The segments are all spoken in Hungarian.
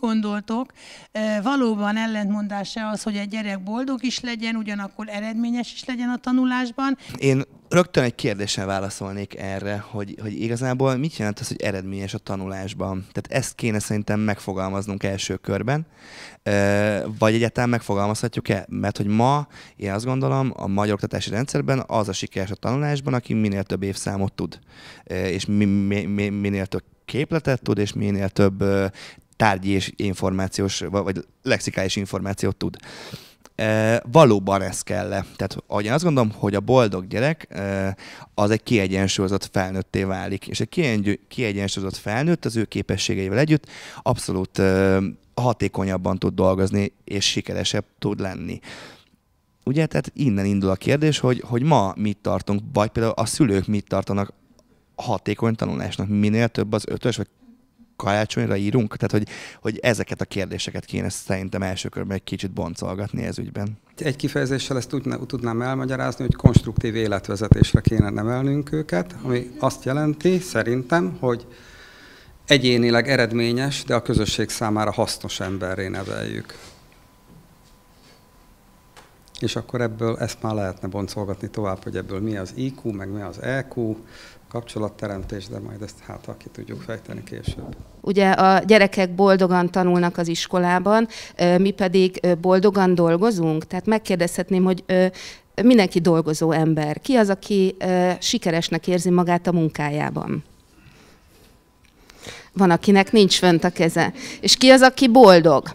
gondoltok, valóban ellentmondása az, hogy egy gyerek boldog is legyen, ugyanakkor eredményes is legyen a tanulásban? Én rögtön egy kérdéssel válaszolnék erre, hogy, hogy igazából mit jelent az, hogy eredményes a tanulásban? Tehát ezt kéne szerintem megfogalmaznunk első körben, vagy egyáltalán megfogalmazhatjuk-e? Mert hogy ma, én azt gondolom, a magyar oktatási rendszerben az a sikeres a tanulásban, aki minél több évszámot tud, és mi, mi, mi, minél több képletet tud, és minél több tárgyi és információs, vagy lexikális információt tud. E, valóban ez kell -e. Tehát ahogy én azt gondolom, hogy a boldog gyerek e, az egy kiegyensúlyozott felnőtté válik, és egy kiegyensúlyozott felnőtt az ő képességeivel együtt abszolút e, hatékonyabban tud dolgozni, és sikeresebb tud lenni. Ugye, tehát innen indul a kérdés, hogy, hogy ma mit tartunk, vagy például a szülők mit tartanak hatékony tanulásnak. Minél több az ötös, vagy karácsonyra írunk? Tehát, hogy, hogy ezeket a kérdéseket kéne szerintem első körben egy kicsit boncolgatni ez ügyben. Egy kifejezéssel ezt tudnám elmagyarázni, hogy konstruktív életvezetésre kéne nevelnünk őket, ami azt jelenti szerintem, hogy egyénileg eredményes, de a közösség számára hasznos emberré neveljük. És akkor ebből ezt már lehetne boncolgatni tovább, hogy ebből mi az IQ, meg mi az EQ, kapcsolatteremtés, de majd ezt hát aki tudjuk fejteni később. Ugye a gyerekek boldogan tanulnak az iskolában, mi pedig boldogan dolgozunk. Tehát megkérdezhetném, hogy mindenki dolgozó ember. Ki az, aki sikeresnek érzi magát a munkájában? Van, akinek nincs fönt a keze. És ki az, aki boldog?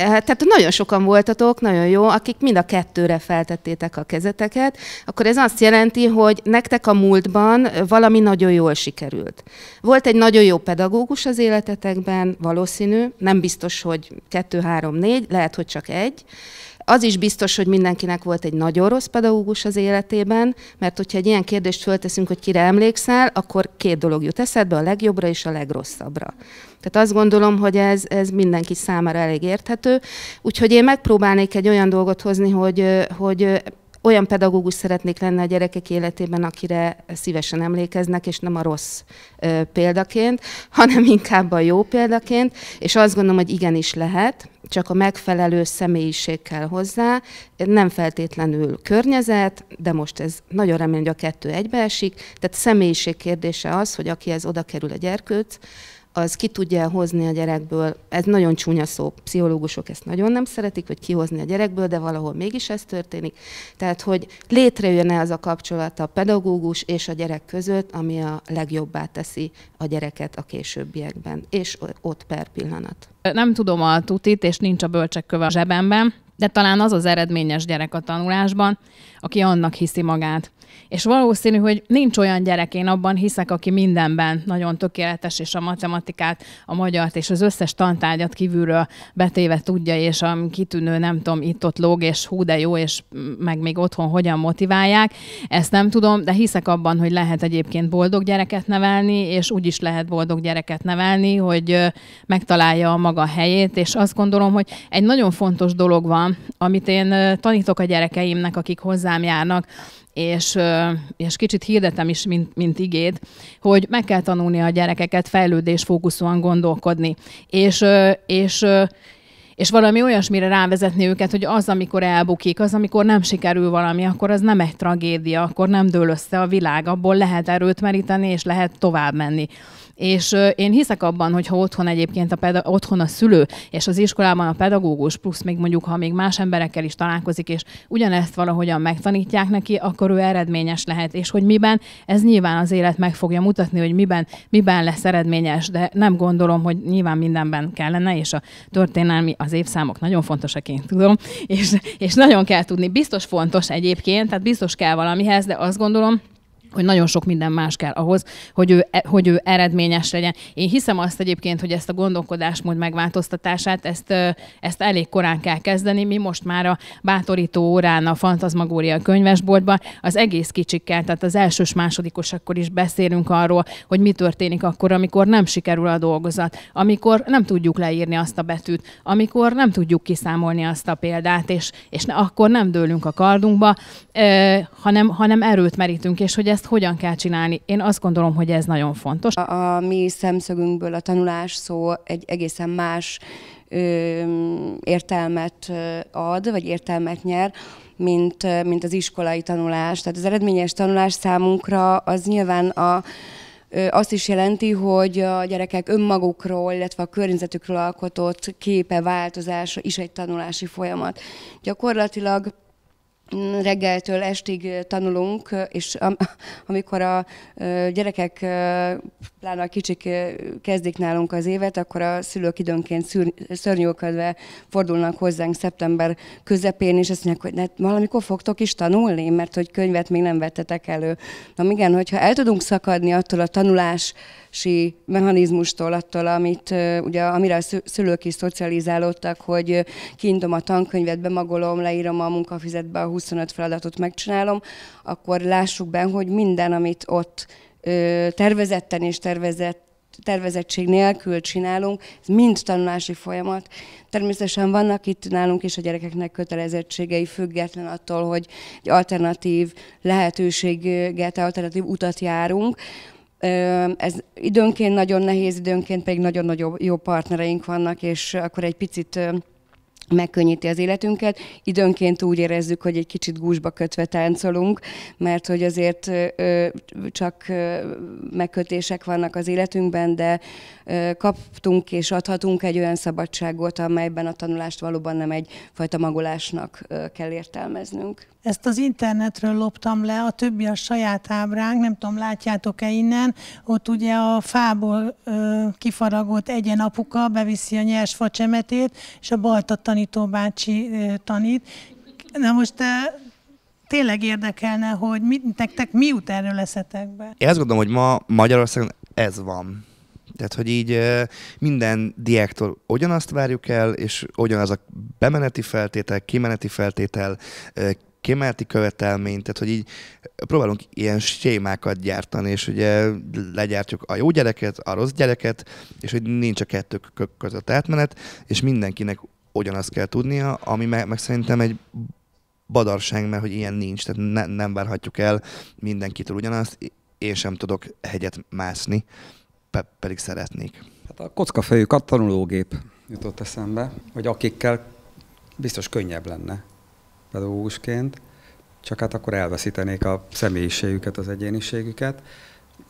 Eh, tehát nagyon sokan voltatok, nagyon jó, akik mind a kettőre feltettétek a kezeteket, akkor ez azt jelenti, hogy nektek a múltban valami nagyon jól sikerült. Volt egy nagyon jó pedagógus az életetekben, valószínű, nem biztos, hogy kettő, három, négy, lehet, hogy csak egy, az is biztos, hogy mindenkinek volt egy nagyon rossz pedagógus az életében, mert hogyha egy ilyen kérdést fölteszünk, hogy kire emlékszel, akkor két dolog jut eszedbe, a legjobbra és a legrosszabbra. Tehát azt gondolom, hogy ez, ez mindenki számára elég érthető. Úgyhogy én megpróbálnék egy olyan dolgot hozni, hogy, hogy olyan pedagógus szeretnék lenni a gyerekek életében, akire szívesen emlékeznek, és nem a rossz példaként, hanem inkább a jó példaként, és azt gondolom, hogy igenis lehet, csak a megfelelő személyiség kell hozzá, nem feltétlenül környezet, de most ez nagyon remélem, hogy a kettő egybeesik, tehát személyiség kérdése az, hogy akihez oda kerül a gyerkőc, az ki tudja hozni a gyerekből, ez nagyon csúnya szó, pszichológusok ezt nagyon nem szeretik, hogy kihozni a gyerekből, de valahol mégis ez történik. Tehát, hogy létrejönne az a kapcsolat a pedagógus és a gyerek között, ami a legjobbá teszi a gyereket a későbbiekben, és ott per pillanat. Nem tudom a tutit, és nincs a bölcsekköve a zsebemben, de talán az az eredményes gyerek a tanulásban, aki annak hiszi magát. És valószínű, hogy nincs olyan gyerek, én abban hiszek, aki mindenben nagyon tökéletes, és a matematikát, a magyart és az összes tantárgyat kívülről betéve tudja, és a kitűnő, nem tudom, itt-ott lóg, és hú, de jó, és meg még otthon hogyan motiválják. Ezt nem tudom, de hiszek abban, hogy lehet egyébként boldog gyereket nevelni, és úgy is lehet boldog gyereket nevelni, hogy megtalálja a maga helyét, és azt gondolom, hogy egy nagyon fontos dolog van, amit én tanítok a gyerekeimnek, akik hozzám járnak, és, és kicsit hirdetem is, mint, mint igéd, hogy meg kell tanulni a gyerekeket fejlődésfókuszúan gondolkodni. És, és és valami olyasmire rávezetni őket, hogy az, amikor elbukik, az, amikor nem sikerül valami, akkor az nem egy tragédia, akkor nem dől össze a világ, abból lehet erőt meríteni, és lehet tovább menni. És én hiszek abban, hogy ha otthon egyébként a peda- otthon a szülő, és az iskolában a pedagógus, plusz még mondjuk, ha még más emberekkel is találkozik, és ugyanezt valahogyan megtanítják neki, akkor ő eredményes lehet. És hogy miben, ez nyilván az élet meg fogja mutatni, hogy miben, miben lesz eredményes, de nem gondolom, hogy nyilván mindenben kellene, és a történelmi, az évszámok nagyon fontosak, én tudom, és, és nagyon kell tudni. Biztos fontos egyébként, tehát biztos kell valamihez, de azt gondolom, hogy nagyon sok minden más kell ahhoz, hogy ő, e, hogy ő eredményes legyen. Én hiszem azt egyébként, hogy ezt a gondolkodásmód megváltoztatását, ezt, ezt elég korán kell kezdeni. Mi most már a bátorító órán a Fantazmagória könyvesboltban az egész kicsikkel, tehát az elsős másodikosakkor is beszélünk arról, hogy mi történik akkor, amikor nem sikerül a dolgozat, amikor nem tudjuk leírni azt a betűt, amikor nem tudjuk kiszámolni azt a példát, és, és ne, akkor nem dőlünk a kardunkba, hanem, hanem erőt merítünk, és hogy ez ezt hogyan kell csinálni. Én azt gondolom, hogy ez nagyon fontos. A, a mi szemszögünkből a tanulás szó egy egészen más ö, értelmet ad, vagy értelmet nyer, mint, mint az iskolai tanulás. Tehát az eredményes tanulás számunkra az nyilván a, azt is jelenti, hogy a gyerekek önmagukról, illetve a környezetükről alkotott képe, változása is egy tanulási folyamat. Gyakorlatilag reggeltől estig tanulunk, és amikor a gyerekek, pláne a kicsik kezdik nálunk az évet, akkor a szülők időnként szörnyűködve fordulnak hozzánk szeptember közepén, és azt mondják, hogy valamikor fogtok is tanulni, mert hogy könyvet még nem vettetek elő. Na igen, hogyha el tudunk szakadni attól a tanulás si mechanizmustól, attól, amit, ugye, amire a szülők is szocializálódtak, hogy kintom a tankönyvet, bemagolom, leírom a munkafizetbe a 25 feladatot, megcsinálom, akkor lássuk be, hogy minden, amit ott tervezetten és tervezett tervezettség nélkül csinálunk, ez mind tanulási folyamat. Természetesen vannak itt nálunk is a gyerekeknek kötelezettségei, független attól, hogy egy alternatív lehetőséget, alternatív utat járunk, ez időnként nagyon nehéz, időnként pedig nagyon-nagyon jó partnereink vannak, és akkor egy picit megkönnyíti az életünket. Időnként úgy érezzük, hogy egy kicsit gúzsba kötve táncolunk, mert hogy azért ö, csak ö, megkötések vannak az életünkben, de ö, kaptunk és adhatunk egy olyan szabadságot, amelyben a tanulást valóban nem egyfajta magolásnak ö, kell értelmeznünk. Ezt az internetről loptam le, a többi a saját ábránk, nem tudom, látjátok-e innen, ott ugye a fából ö, kifaragott egyen apuka beviszi a nyers facsemetét, és a Balta tanító bácsi tanít. Na most tényleg érdekelne, hogy mit, nektek mi jut erről eszetekbe? Én azt gondolom, hogy ma Magyarországon ez van. Tehát, hogy így minden diáktól ugyanazt várjuk el, és ugyanaz a bemeneti feltétel, kimeneti feltétel, kimeneti követelmény, tehát hogy így próbálunk ilyen sémákat gyártani, és ugye legyártjuk a jó gyereket, a rossz gyereket, és hogy nincs a kettő között átmenet, és mindenkinek ugyanazt kell tudnia, ami meg, meg szerintem egy badarság, mert hogy ilyen nincs, tehát ne, nem várhatjuk el mindenkitől ugyanazt, én sem tudok hegyet mászni, pe, pedig szeretnék. Hát a kockafejű tanulógép jutott eszembe, hogy akikkel biztos könnyebb lenne pedagógusként, csak hát akkor elveszítenék a személyiségüket, az egyéniségüket,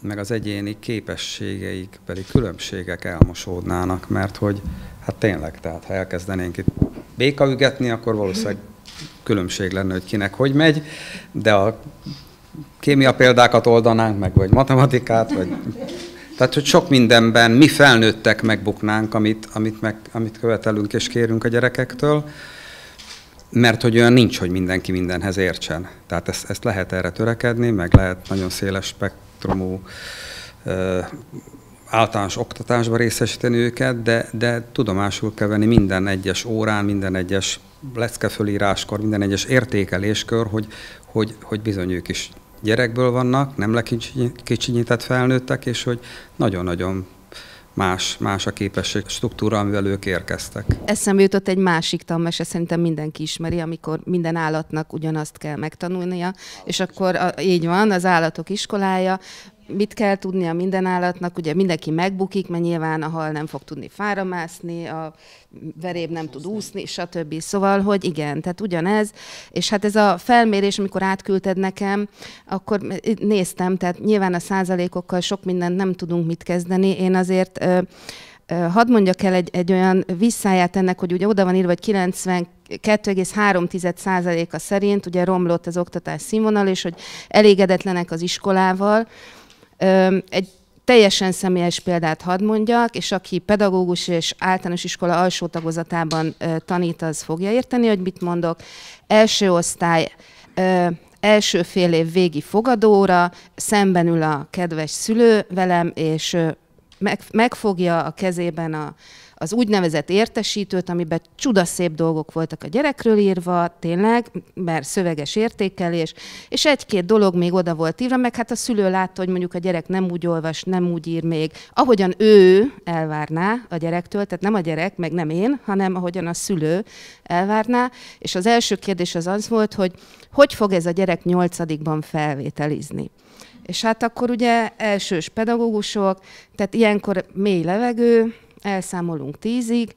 meg az egyéni képességeik pedig különbségek elmosódnának, mert hogy hát tényleg, tehát ha elkezdenénk itt békaügetni, akkor valószínűleg különbség lenne, hogy kinek hogy megy, de a kémia példákat oldanánk meg, vagy matematikát, vagy... Tehát, hogy sok mindenben mi felnőttek megbuknánk, amit, amit, meg, amit követelünk és kérünk a gyerekektől, mert hogy olyan nincs, hogy mindenki mindenhez értsen. Tehát ezt, ezt lehet erre törekedni, meg lehet nagyon széles spektrumú általános oktatásba részesíteni őket, de, de tudomásul kell venni minden egyes órán, minden egyes leckefölíráskor, minden egyes értékeléskör, hogy, hogy, hogy bizony ők is gyerekből vannak, nem lekicsinyített felnőttek, és hogy nagyon-nagyon más, más a képesség struktúra, amivel ők érkeztek. Eszembe jutott egy másik tanmese, szerintem mindenki ismeri, amikor minden állatnak ugyanazt kell megtanulnia, és akkor a, így van, az állatok iskolája, mit kell tudnia minden állatnak, ugye mindenki megbukik, mert nyilván a hal nem fog tudni fára mászni, a veréb nem tud úszni, stb. Szóval, hogy igen, tehát ugyanez, és hát ez a felmérés, amikor átküldted nekem, akkor néztem, tehát nyilván a százalékokkal sok mindent nem tudunk mit kezdeni, én azért hadd mondjak el egy, egy olyan visszáját ennek, hogy ugye oda van írva, hogy 92,3%-a szerint ugye romlott az oktatás színvonal, és hogy elégedetlenek az iskolával, egy teljesen személyes példát hadd mondjak, és aki pedagógus és általános iskola alsó tagozatában tanít, az fogja érteni, hogy mit mondok. Első osztály, első fél év végi fogadóra, szemben ül a kedves szülő velem, és megfogja a kezében a az úgynevezett értesítőt, amiben csudaszép dolgok voltak a gyerekről írva, tényleg, mert szöveges értékelés, és egy-két dolog még oda volt írva, meg hát a szülő látta, hogy mondjuk a gyerek nem úgy olvas, nem úgy ír még, ahogyan ő elvárná a gyerektől, tehát nem a gyerek, meg nem én, hanem ahogyan a szülő elvárná, és az első kérdés az az volt, hogy hogy fog ez a gyerek nyolcadikban felvételizni. És hát akkor ugye elsős pedagógusok, tehát ilyenkor mély levegő, elszámolunk tízig,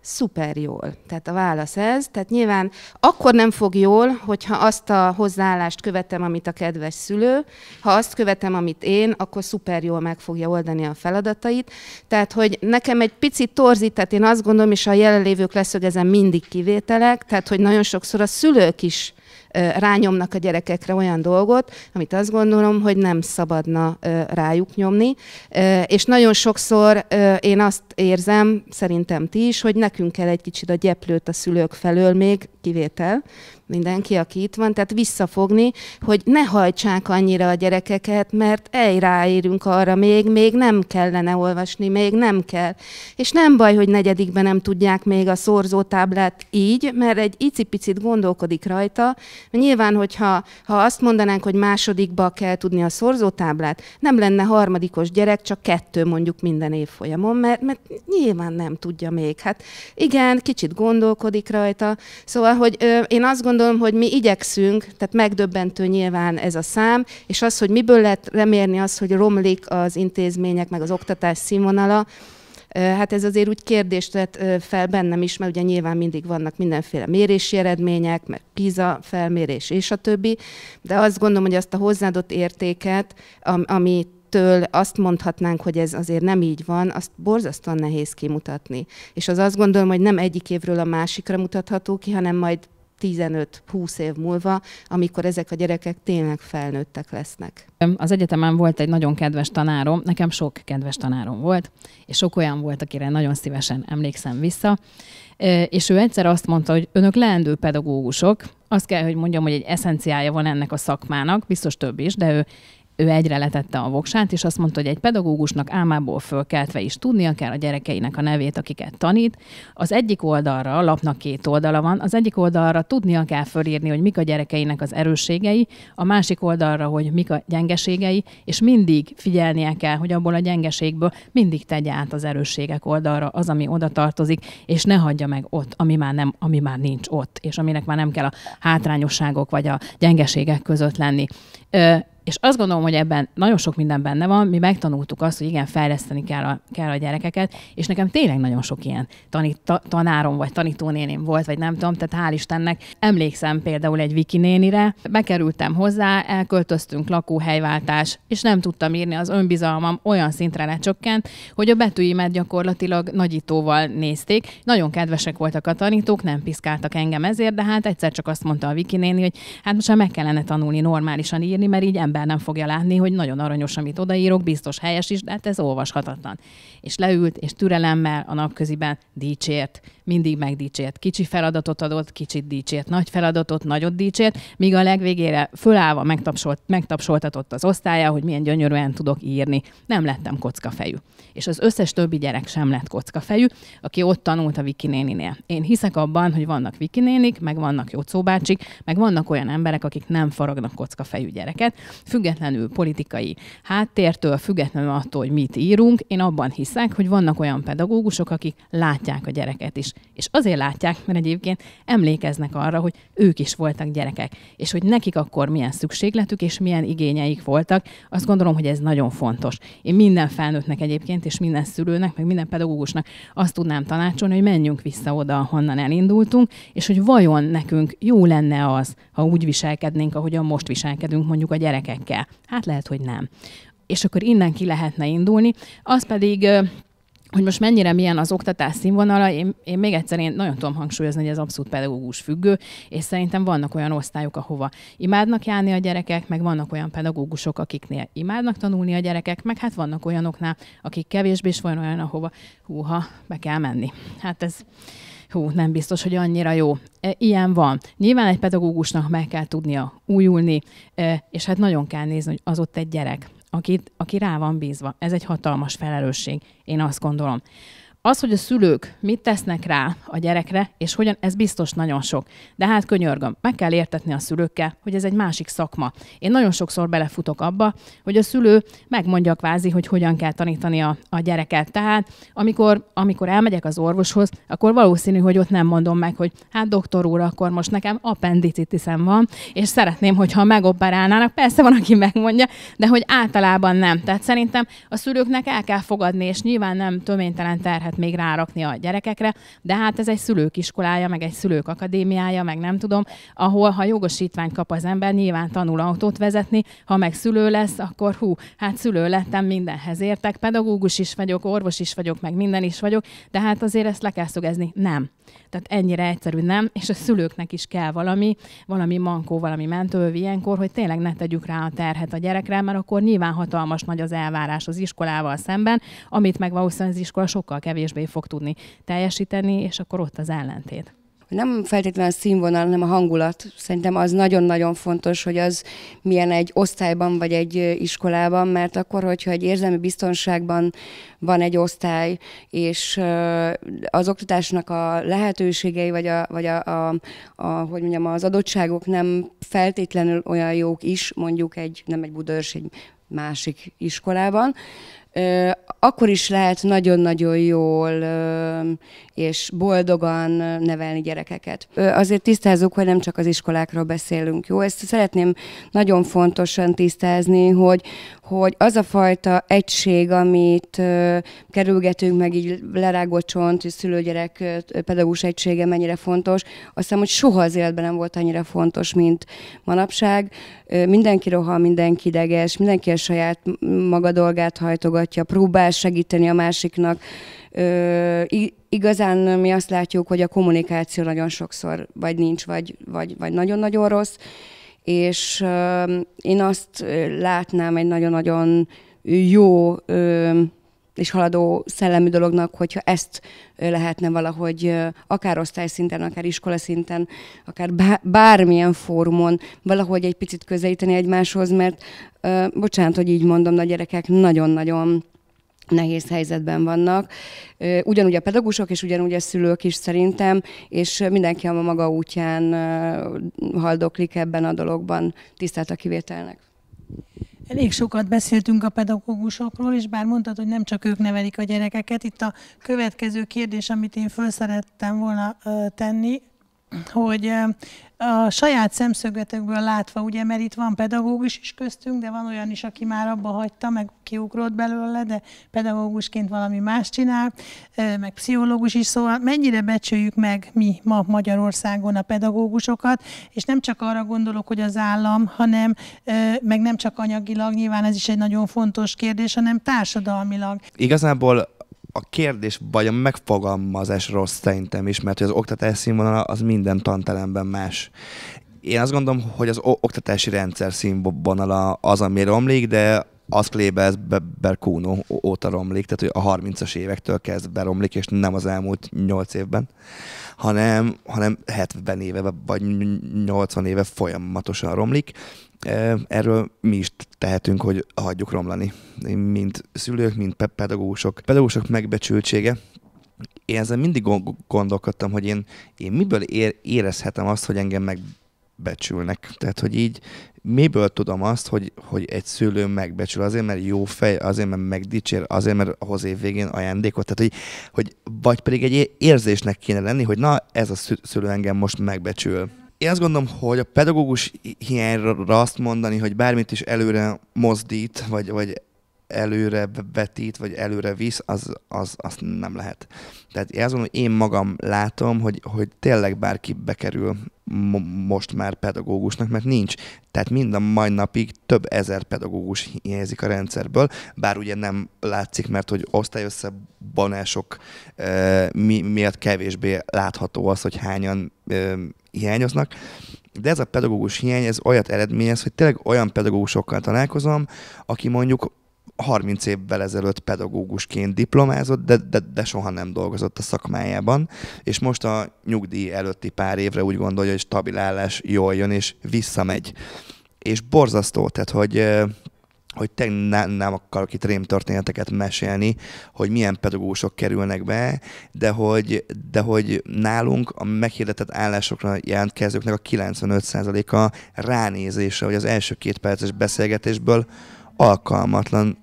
szuper jól. Tehát a válasz ez. Tehát nyilván akkor nem fog jól, hogyha azt a hozzáállást követem, amit a kedves szülő. Ha azt követem, amit én, akkor szuper jól meg fogja oldani a feladatait. Tehát, hogy nekem egy picit torzít, tehát én azt gondolom, és a jelenlévők leszögezem mindig kivételek, tehát, hogy nagyon sokszor a szülők is rányomnak a gyerekekre olyan dolgot, amit azt gondolom, hogy nem szabadna rájuk nyomni. És nagyon sokszor én azt érzem, szerintem ti is, hogy nekünk kell egy kicsit a gyeplőt a szülők felől még, kivétel, mindenki, aki itt van, tehát visszafogni, hogy ne hajtsák annyira a gyerekeket, mert ej, ráérünk arra, még, még nem kellene olvasni, még nem kell. És nem baj, hogy negyedikben nem tudják még a szorzótáblát így, mert egy icipicit gondolkodik rajta. Nyilván, hogyha ha azt mondanánk, hogy másodikba kell tudni a szorzótáblát, nem lenne harmadikos gyerek, csak kettő mondjuk minden évfolyamon, mert, mert nyilván nem tudja még. Hát igen, kicsit gondolkodik rajta. Szóval, hogy ö, én azt gondolom, gondolom, hogy mi igyekszünk, tehát megdöbbentő nyilván ez a szám, és az, hogy miből lehet remélni az, hogy romlik az intézmények, meg az oktatás színvonala, Hát ez azért úgy kérdést tett fel bennem is, mert ugye nyilván mindig vannak mindenféle mérési eredmények, meg PISA felmérés és a többi, de azt gondolom, hogy azt a hozzáadott értéket, amit től azt mondhatnánk, hogy ez azért nem így van, azt borzasztóan nehéz kimutatni. És az azt gondolom, hogy nem egyik évről a másikra mutatható ki, hanem majd 15-20 év múlva, amikor ezek a gyerekek tényleg felnőttek lesznek. Az egyetemen volt egy nagyon kedves tanárom, nekem sok kedves tanárom volt, és sok olyan volt, akire nagyon szívesen emlékszem vissza, és ő egyszer azt mondta, hogy önök leendő pedagógusok, azt kell, hogy mondjam, hogy egy eszenciája van ennek a szakmának, biztos több is, de ő ő egyre letette a voksát, és azt mondta, hogy egy pedagógusnak álmából fölkeltve is tudnia kell a gyerekeinek a nevét, akiket tanít. Az egyik oldalra, a lapnak két oldala van, az egyik oldalra tudnia kell fölírni, hogy mik a gyerekeinek az erősségei, a másik oldalra, hogy mik a gyengeségei, és mindig figyelnie kell, hogy abból a gyengeségből mindig tegye át az erősségek oldalra az, ami oda tartozik, és ne hagyja meg ott, ami már, nem, ami már nincs ott, és aminek már nem kell a hátrányosságok vagy a gyengeségek között lenni. És azt gondolom, hogy ebben nagyon sok minden benne van. Mi megtanultuk azt, hogy igen, fejleszteni kell a, kell a gyerekeket, és nekem tényleg nagyon sok ilyen tanít, ta, tanárom vagy tanítónéném volt, vagy nem tudom, tehát hál' Istennek. Emlékszem például egy Viki nénire, bekerültem hozzá, elköltöztünk lakóhelyváltás, és nem tudtam írni, az önbizalmam olyan szintre lecsökkent, hogy a betűimet gyakorlatilag nagyítóval nézték. Nagyon kedvesek voltak a tanítók, nem piszkáltak engem ezért, de hát egyszer csak azt mondta a Viki néni, hogy hát most már meg kellene tanulni normálisan írni, mert így ember nem fogja látni, hogy nagyon aranyos, amit odaírok, biztos helyes is, de hát ez olvashatatlan. És leült, és türelemmel a napköziben dicsért, mindig megdicsért. Kicsi feladatot adott, kicsit dicsért, nagy feladatot, nagyot dicsért, míg a legvégére fölállva megtapsolt, megtapsoltatott az osztálya, hogy milyen gyönyörűen tudok írni. Nem lettem kockafejű. És az összes többi gyerek sem lett kockafejű, aki ott tanult a Viki néninél. Én hiszek abban, hogy vannak Viki nénik, meg vannak Jocó bácsik, meg vannak olyan emberek, akik nem faragnak kockafejű gyereket, függetlenül politikai háttértől, függetlenül attól, hogy mit írunk, én abban hiszek, hogy vannak olyan pedagógusok, akik látják a gyereket is. És azért látják, mert egyébként emlékeznek arra, hogy ők is voltak gyerekek, és hogy nekik akkor milyen szükségletük és milyen igényeik voltak. Azt gondolom, hogy ez nagyon fontos. Én minden felnőttnek egyébként, és minden szülőnek, meg minden pedagógusnak azt tudnám tanácsolni, hogy menjünk vissza oda, honnan elindultunk, és hogy vajon nekünk jó lenne az, ha úgy viselkednénk, ahogyan most viselkedünk mondjuk a gyerekekkel. Hát lehet, hogy nem. És akkor innen ki lehetne indulni. Az pedig hogy most mennyire milyen az oktatás színvonala, én, én még egyszer én nagyon tudom hangsúlyozni, hogy ez abszolút pedagógus függő, és szerintem vannak olyan osztályok, ahova imádnak járni a gyerekek, meg vannak olyan pedagógusok, akiknél imádnak tanulni a gyerekek, meg hát vannak olyanoknál, akik kevésbé is van olyan, ahova húha, be kell menni. Hát ez hú, nem biztos, hogy annyira jó. E, ilyen van. Nyilván egy pedagógusnak meg kell tudnia újulni, e, és hát nagyon kell nézni, hogy az ott egy gyerek, akit, aki rá van bízva. Ez egy hatalmas felelősség, én azt gondolom. Az, hogy a szülők mit tesznek rá a gyerekre, és hogyan, ez biztos nagyon sok. De hát könyörgöm, meg kell értetni a szülőkkel, hogy ez egy másik szakma. Én nagyon sokszor belefutok abba, hogy a szülő megmondja kvázi, hogy hogyan kell tanítani a, a gyereket. Tehát amikor, amikor elmegyek az orvoshoz, akkor valószínű, hogy ott nem mondom meg, hogy hát doktor úr, akkor most nekem appendicitisem van, és szeretném, hogyha megoperálnának. Persze van, aki megmondja, de hogy általában nem. Tehát szerintem a szülőknek el kell fogadni, és nyilván nem töménytelen terhet lehet még rárakni a gyerekekre, de hát ez egy szülők iskolája, meg egy szülők akadémiája, meg nem tudom, ahol ha jogosítványt kap az ember, nyilván tanul autót vezetni, ha meg szülő lesz, akkor hú, hát szülő lettem, mindenhez értek, pedagógus is vagyok, orvos is vagyok, meg minden is vagyok, de hát azért ezt le kell szögezni. Nem. Tehát ennyire egyszerű nem, és a szülőknek is kell valami, valami mankó, valami mentő ilyenkor, hogy tényleg ne tegyük rá a terhet a gyerekre, mert akkor nyilván hatalmas nagy az elvárás az iskolával szemben, amit meg valószínűleg az iskola sokkal kevésbé fog tudni teljesíteni, és akkor ott az ellentét nem feltétlenül a színvonal, hanem a hangulat. Szerintem az nagyon-nagyon fontos, hogy az milyen egy osztályban vagy egy iskolában, mert akkor, hogyha egy érzelmi biztonságban van egy osztály, és az oktatásnak a lehetőségei, vagy, a, vagy a, a, a, hogy mondjam, az adottságok nem feltétlenül olyan jók is, mondjuk egy, nem egy budörs, egy másik iskolában, akkor is lehet nagyon-nagyon jól és boldogan nevelni gyerekeket. Azért tisztázzuk, hogy nem csak az iskolákról beszélünk, jó? Ezt szeretném nagyon fontosan tisztázni, hogy, hogy az a fajta egység, amit kerülgetünk, meg így lerágott csont, szülőgyerek pedagógus egysége mennyire fontos, azt hiszem, hogy soha az életben nem volt annyira fontos, mint manapság. Mindenki rohan, mindenki ideges, mindenki a saját maga dolgát hajtogatja, próbál segíteni a másiknak, Ö, igazán mi azt látjuk, hogy a kommunikáció nagyon sokszor vagy nincs, vagy, vagy, vagy nagyon-nagyon rossz, és ö, én azt látnám egy nagyon-nagyon jó ö, és haladó szellemi dolognak, hogyha ezt lehetne valahogy akár osztályszinten, akár iskola szinten, akár bármilyen fórumon valahogy egy picit közelíteni egymáshoz, mert bocsánat, hogy így mondom, de a gyerekek nagyon-nagyon nehéz helyzetben vannak. Ugyanúgy a pedagógusok, és ugyanúgy a szülők is szerintem, és mindenki a maga útján haldoklik ebben a dologban, tisztelt a kivételnek. Elég sokat beszéltünk a pedagógusokról, és bár mondtad, hogy nem csak ők nevelik a gyerekeket, itt a következő kérdés, amit én föl szerettem volna tenni, hogy a saját szemszögetekből látva, ugye, mert itt van pedagógus is köztünk, de van olyan is, aki már abba hagyta, meg kiugrott belőle, de pedagógusként valami más csinál, meg pszichológus is, szóval mennyire becsüljük meg mi ma Magyarországon a pedagógusokat, és nem csak arra gondolok, hogy az állam, hanem meg nem csak anyagilag, nyilván ez is egy nagyon fontos kérdés, hanem társadalmilag. Igazából a kérdés vagy a megfogalmazás rossz szerintem is, mert az oktatás színvonala az minden tanteremben más. Én azt gondolom, hogy az oktatási rendszer színvonala az, ami romlik, de az Klebers Berkuno óta romlik, tehát hogy a 30-as évektől kezd beromlik, és nem az elmúlt 8 évben, hanem, hanem 70 éve vagy 80 éve folyamatosan romlik. Erről mi is tehetünk, hogy hagyjuk romlani. Mint szülők, mint pedagógusok. Pedagógusok megbecsültsége, én ezzel mindig gondolkodtam, hogy én, én miből érezhetem azt, hogy engem megbecsülnek. Tehát, hogy így miből tudom azt, hogy, hogy egy szülő megbecsül? Azért, mert jó fej, azért, mert megdicsér, azért, mert hoz év végén ajándékot. Tehát, hogy, hogy vagy pedig egy érzésnek kéne lenni, hogy na, ez a szülő engem most megbecsül. Én azt gondolom, hogy a pedagógus hiányra azt mondani, hogy bármit is előre mozdít, vagy, vagy előre vetít, vagy előre visz, az, az, az nem lehet. Tehát azt gondolom, hogy én magam látom, hogy, hogy tényleg bárki bekerül most már pedagógusnak, mert nincs. Tehát mind a mai napig több ezer pedagógus hiányzik a rendszerből, bár ugye nem látszik, mert hogy osztályösszebonások e, mi, miatt kevésbé látható az, hogy hányan e, hiányoznak. De ez a pedagógus hiány, ez olyat eredményez, hogy tényleg olyan pedagógusokkal találkozom, aki mondjuk 30 évvel ezelőtt pedagógusként diplomázott, de, de, de soha nem dolgozott a szakmájában, és most a nyugdíj előtti pár évre úgy gondolja, hogy stabil állás jól jön, és visszamegy. És borzasztó, tehát hogy hogy te ne, nem akarok itt rémtörténeteket mesélni, hogy milyen pedagógusok kerülnek be, de hogy, de hogy nálunk a meghirdetett állásokra jelentkezőknek a 95%-a ránézése, hogy az első két perces beszélgetésből alkalmatlan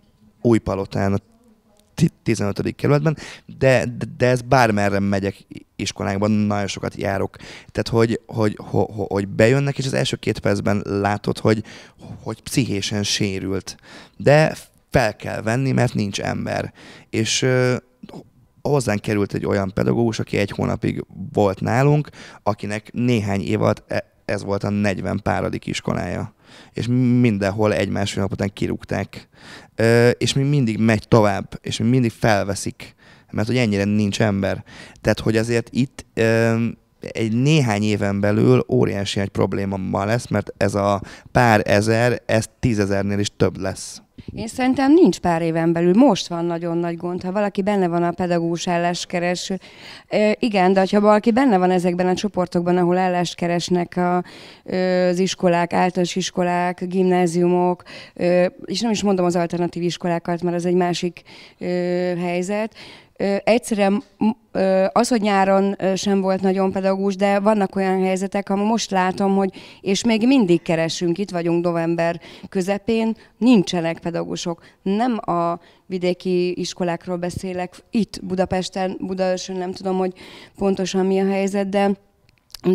új palotán a 15. kerületben, de, de, de ez bármerre megyek iskolákban, nagyon sokat járok. Tehát, hogy, hogy, hogy, hogy bejönnek, és az első két percben látod, hogy, hogy pszichésen sérült. De fel kell venni, mert nincs ember. És hozzánk került egy olyan pedagógus, aki egy hónapig volt nálunk, akinek néhány év alatt e, ez volt a 40 páradik iskolája. És mindenhol egymás nap után kirúgták. És mi mindig megy tovább, és mi mindig felveszik, mert hogy ennyire nincs ember. Tehát, hogy azért itt egy néhány éven belül óriási egy probléma ma lesz, mert ez a pár ezer, ez tízezernél is több lesz. Én szerintem nincs pár éven belül, most van nagyon nagy gond. Ha valaki benne van a pedagógus álláskeres, igen, de ha valaki benne van ezekben a csoportokban, ahol állást keresnek a, az iskolák, általános iskolák, gimnáziumok, és nem is mondom az alternatív iskolákat, mert ez egy másik helyzet, egyszerűen az, hogy nyáron sem volt nagyon pedagógus, de vannak olyan helyzetek, ahol most látom, hogy és még mindig keresünk, itt vagyunk november közepén, nincsenek pedagógusok. Nem a vidéki iskolákról beszélek, itt Budapesten, Budaörsön nem tudom, hogy pontosan mi a helyzet, de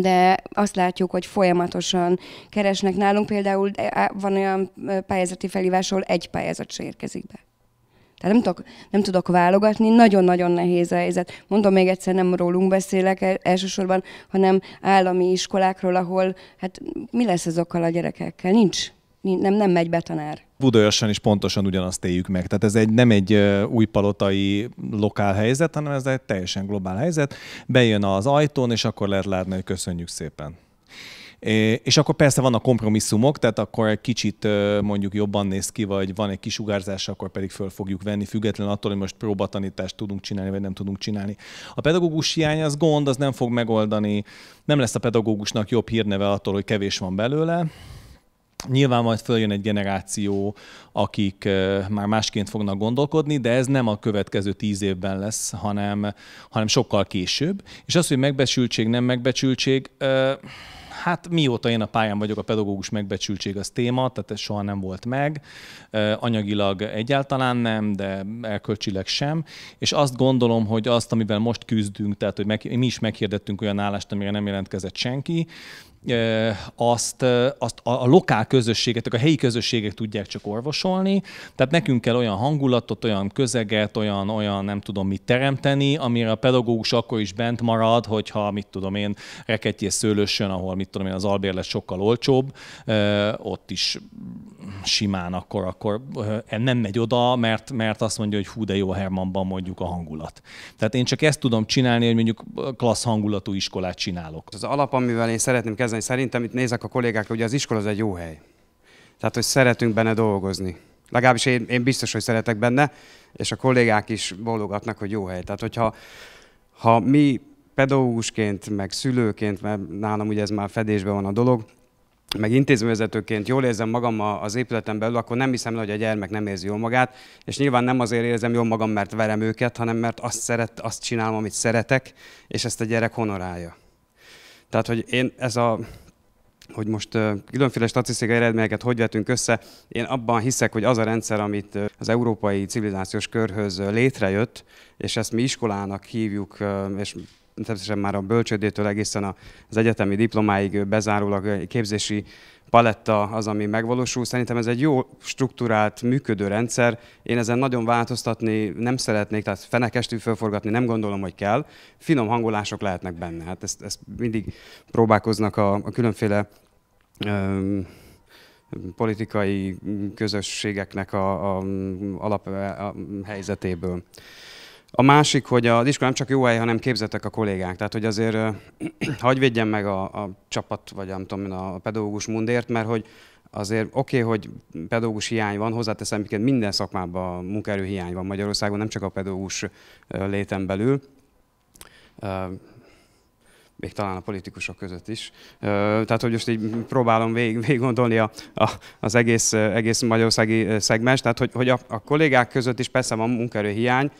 de azt látjuk, hogy folyamatosan keresnek nálunk. Például van olyan pályázati felhívás, ahol egy pályázat se érkezik be. Tehát nem tudok, nem tudok válogatni, nagyon-nagyon nehéz a helyzet. Mondom még egyszer, nem rólunk beszélek elsősorban, hanem állami iskolákról, ahol hát mi lesz azokkal a gyerekekkel? Nincs, nem, nem megy be tanár. Budaörsen is pontosan ugyanazt éljük meg. Tehát ez egy, nem egy új palotai lokál helyzet, hanem ez egy teljesen globál helyzet. Bejön az ajtón, és akkor lehet látni, hogy köszönjük szépen. És akkor persze vannak kompromisszumok, tehát akkor egy kicsit mondjuk jobban néz ki, vagy van egy kisugárzás, akkor pedig föl fogjuk venni, független attól, hogy most próbatanítást tudunk csinálni, vagy nem tudunk csinálni. A pedagógus hiány az gond, az nem fog megoldani, nem lesz a pedagógusnak jobb hírneve attól, hogy kevés van belőle, Nyilván majd följön egy generáció, akik már másként fognak gondolkodni, de ez nem a következő tíz évben lesz, hanem, hanem sokkal később. És az, hogy megbecsültség, nem megbecsültség, Hát mióta én a pályán vagyok, a pedagógus megbecsültség az téma, tehát ez soha nem volt meg. Anyagilag egyáltalán nem, de elkölcsileg sem. És azt gondolom, hogy azt, amivel most küzdünk, tehát hogy meg, mi is meghirdettünk olyan állást, amire nem jelentkezett senki, azt, azt a, a lokál közösséget, a helyi közösségek tudják csak orvosolni, tehát nekünk kell olyan hangulatot, olyan közeget, olyan, olyan nem tudom mit teremteni, amire a pedagógus akkor is bent marad, hogyha mit tudom én, reketje szőlősön, ahol mit tudom én, az albérlet sokkal olcsóbb, ott is simán akkor, akkor nem megy oda, mert, mert azt mondja, hogy hú, de jó Hermanban mondjuk a hangulat. Tehát én csak ezt tudom csinálni, hogy mondjuk klassz hangulatú iskolát csinálok. Az alap, amivel én szeretném kezdeni, szerintem itt nézek a kollégákra, hogy az iskola az egy jó hely. Tehát, hogy szeretünk benne dolgozni. Legalábbis én, én biztos, hogy szeretek benne, és a kollégák is bólogatnak, hogy jó hely. Tehát, hogyha ha mi pedagógusként, meg szülőként, mert nálam ugye ez már fedésben van a dolog, meg intézművezetőként jól érzem magam az épületen belül, akkor nem hiszem, hogy a gyermek nem érzi jól magát, és nyilván nem azért érzem jól magam, mert verem őket, hanem mert azt, szeret, azt csinálom, amit szeretek, és ezt a gyerek honorálja. Tehát, hogy én ez a, hogy most különféle statisztikai eredményeket hogy vetünk össze, én abban hiszek, hogy az a rendszer, amit az európai civilizációs körhöz létrejött, és ezt mi iskolának hívjuk, és természetesen már a bölcsődétől egészen az egyetemi diplomáig bezárólag képzési paletta az, ami megvalósul. Szerintem ez egy jó struktúrált, működő rendszer. Én ezen nagyon változtatni nem szeretnék, tehát fenekestül felforgatni nem gondolom, hogy kell. Finom hangolások lehetnek benne. Hát ezt, ezt mindig próbálkoznak a, a különféle um, politikai közösségeknek a, a alap a helyzetéből. A másik, hogy az iskola nem csak jó hely, hanem képzettek a kollégák. Tehát, hogy azért hagyj védjen meg a, a csapat, vagy nem tudom, a pedagógus mundért, mert hogy azért oké, okay, hogy pedagógus hiány van, hozzáteszem, hogy minden szakmában munkaerő hiány van Magyarországon, nem csak a pedagógus léten belül. még talán a politikusok között is. Tehát, hogy most így próbálom végig, végig gondolni a, a, az egész, egész magyarországi szegmens, tehát, hogy, hogy a, a kollégák között is persze van munkaerőhiány,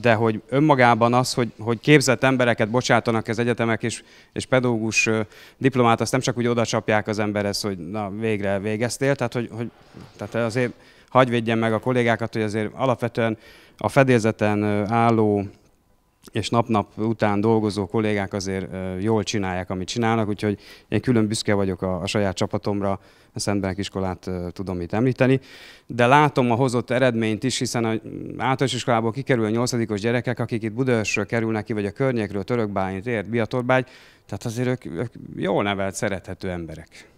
de hogy önmagában az, hogy, hogy képzett embereket bocsátanak az egyetemek, és, és pedagógus diplomát, azt nem csak úgy oda csapják az emberhez, hogy na végre végeztél, tehát, hogy, hogy tehát azért hagyj védjen meg a kollégákat, hogy azért alapvetően a fedélzeten álló és nap-nap után dolgozó kollégák azért jól csinálják, amit csinálnak, úgyhogy én külön büszke vagyok a, a saját csapatomra, a Szentbenek iskolát tudom itt említeni. De látom a hozott eredményt is, hiszen a általános iskolából kikerül a nyolcadikos gyerekek, akik itt Budaörsről kerülnek ki, vagy a környékről, Törökbányt, Ért, Biatorbágy, tehát azért ők, ők jól nevelt, szerethető emberek.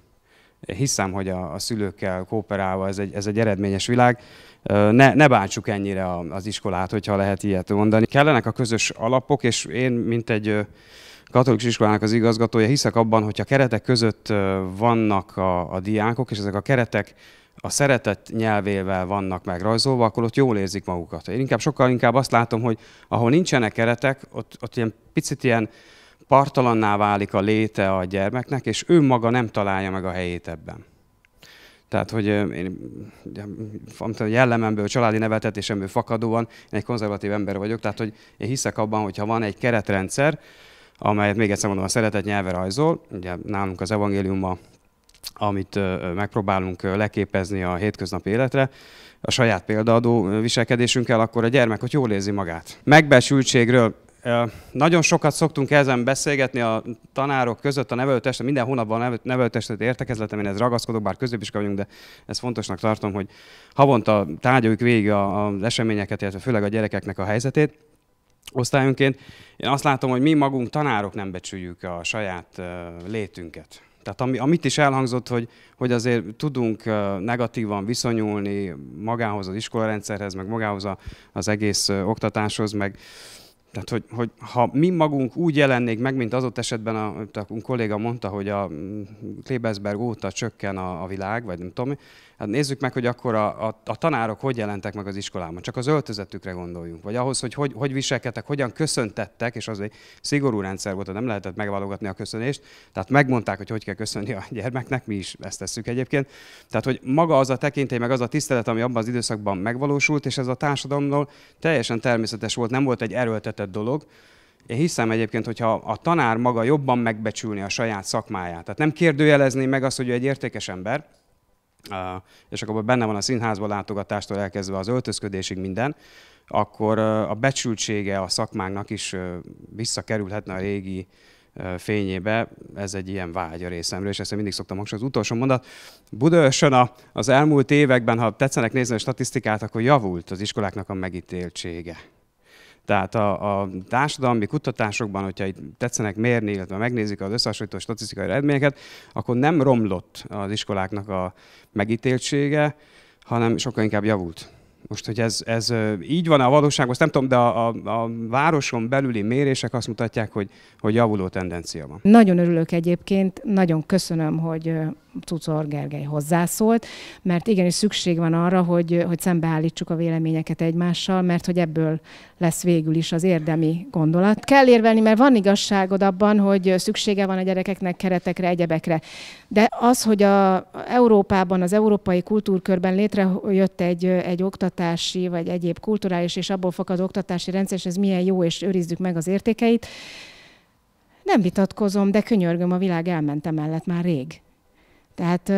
Hiszem, hogy a, a szülőkkel kooperálva ez egy, ez egy eredményes világ ne, ne bántsuk ennyire az iskolát, hogyha lehet ilyet mondani. Kellenek a közös alapok, és én, mint egy katolikus iskolának az igazgatója, hiszek abban, hogy a keretek között vannak a, a diákok, és ezek a keretek a szeretet nyelvével vannak megrajzolva, akkor ott jól érzik magukat. Én inkább sokkal inkább azt látom, hogy ahol nincsenek keretek, ott, ott ilyen picit ilyen partalanná válik a léte a gyermeknek, és ő maga nem találja meg a helyét ebben. Tehát, hogy én jellememből, családi neveltetésemből fakadóan én egy konzervatív ember vagyok, tehát hogy én hiszek abban, hogy ha van egy keretrendszer, amelyet még egyszer mondom, a szeretet nyelve rajzol, ugye nálunk az evangéliuma, amit megpróbálunk leképezni a hétköznapi életre, a saját példaadó viselkedésünkkel, akkor a gyermek hogy jól érzi magát. Megbecsültségről nagyon sokat szoktunk ezen beszélgetni a tanárok között, a nevelőtestet, minden hónapban nevelőtestet értekezletem, én ez ragaszkodok, bár középiska vagyunk, de ezt fontosnak tartom, hogy havonta tárgyaljuk végig az eseményeket, illetve főleg a gyerekeknek a helyzetét osztályunként. Én azt látom, hogy mi magunk tanárok nem becsüljük a saját létünket. Tehát ami, amit is elhangzott, hogy, hogy azért tudunk negatívan viszonyulni magához az iskolarendszerhez, meg magához a, az egész oktatáshoz, meg, tehát, hogy, hogy ha mi magunk úgy jelennék meg, mint az ott esetben a, a kolléga mondta, hogy a mm, Klebersberg óta csökken a, a világ, vagy nem tudom, Hát nézzük meg, hogy akkor a, a, a tanárok hogy jelentek meg az iskolában. Csak az öltözetükre gondoljunk. Vagy ahhoz, hogy hogy, hogy viselkedtek, hogyan köszöntettek, és az egy szigorú rendszer volt, nem lehetett megválogatni a köszönést. Tehát megmondták, hogy hogy kell köszönni a gyermeknek, mi is ezt tesszük egyébként. Tehát, hogy maga az a tekintély, meg az a tisztelet, ami abban az időszakban megvalósult, és ez a társadalomról teljesen természetes volt, nem volt egy erőltetett dolog. Én hiszem egyébként, hogyha a tanár maga jobban megbecsülni a saját szakmáját, tehát nem kérdőjelezni meg azt, hogy ő egy értékes ember, és akkor benne van a színházba látogatástól elkezdve az öltözködésig minden, akkor a becsültsége a szakmánknak is visszakerülhetne a régi fényébe, ez egy ilyen vágy a részemről, és ezt mindig szoktam hangsúlyozni. Az utolsó mondat, Budaörsön az elmúlt években, ha tetszenek nézni a statisztikát, akkor javult az iskoláknak a megítéltsége. Tehát a, a társadalmi kutatásokban, hogyha itt tetszenek mérni, illetve megnézik az összehasonlító statisztikai eredményeket, akkor nem romlott az iskoláknak a megítéltsége, hanem sokkal inkább javult. Most, hogy ez, ez így van a valóságban, azt nem tudom, de a, a, a városon belüli mérések azt mutatják, hogy, hogy javuló tendencia van. Nagyon örülök egyébként, nagyon köszönöm, hogy Cucor Gergely hozzászólt, mert igenis szükség van arra, hogy, hogy szembeállítsuk a véleményeket egymással, mert hogy ebből lesz végül is az érdemi gondolat. Kell érvelni, mert van igazságod abban, hogy szüksége van a gyerekeknek keretekre, egyebekre. De az, hogy a Európában, az európai kultúrkörben létrejött egy, egy oktatási, vagy egyéb kulturális és abból fakadó oktatási rendszer, és ez milyen jó, és őrizzük meg az értékeit, nem vitatkozom, de könyörgöm, a világ elment mellett már rég. Tehát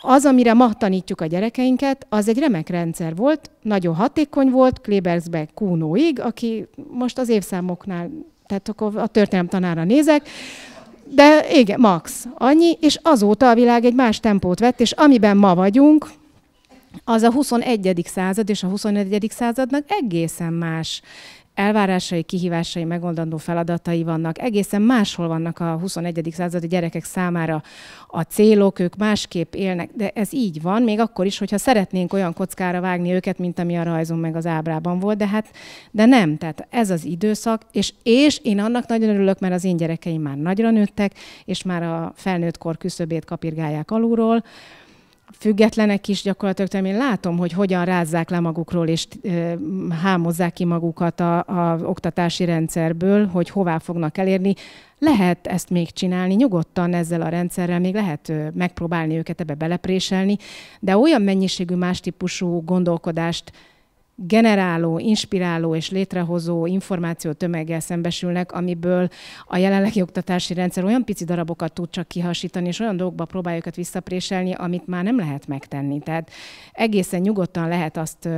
az, amire ma tanítjuk a gyerekeinket, az egy remek rendszer volt, nagyon hatékony volt, Klebersbe Kúnóig, aki most az évszámoknál, tehát akkor a történelem tanára nézek, de igen, max, annyi, és azóta a világ egy más tempót vett, és amiben ma vagyunk, az a 21. század, és a 21. századnak egészen más elvárásai, kihívásai, megoldandó feladatai vannak. Egészen máshol vannak a 21. századi gyerekek számára a célok, ők másképp élnek, de ez így van, még akkor is, hogyha szeretnénk olyan kockára vágni őket, mint ami a rajzon meg az ábrában volt, de hát de nem, tehát ez az időszak, és, és én annak nagyon örülök, mert az én gyerekeim már nagyra nőttek, és már a felnőtt kor küszöbét kapirgálják alulról, függetlenek is gyakorlatilag, én látom, hogy hogyan rázzák le magukról, és hámozzák ki magukat a oktatási rendszerből, hogy hová fognak elérni. Lehet ezt még csinálni, nyugodtan ezzel a rendszerrel még lehet megpróbálni őket ebbe belepréselni, de olyan mennyiségű más típusú gondolkodást generáló, inspiráló és létrehozó információ tömeggel szembesülnek, amiből a jelenlegi oktatási rendszer olyan pici darabokat tud csak kihasítani, és olyan dolgokba próbálja őket visszapréselni, amit már nem lehet megtenni. Tehát egészen nyugodtan lehet azt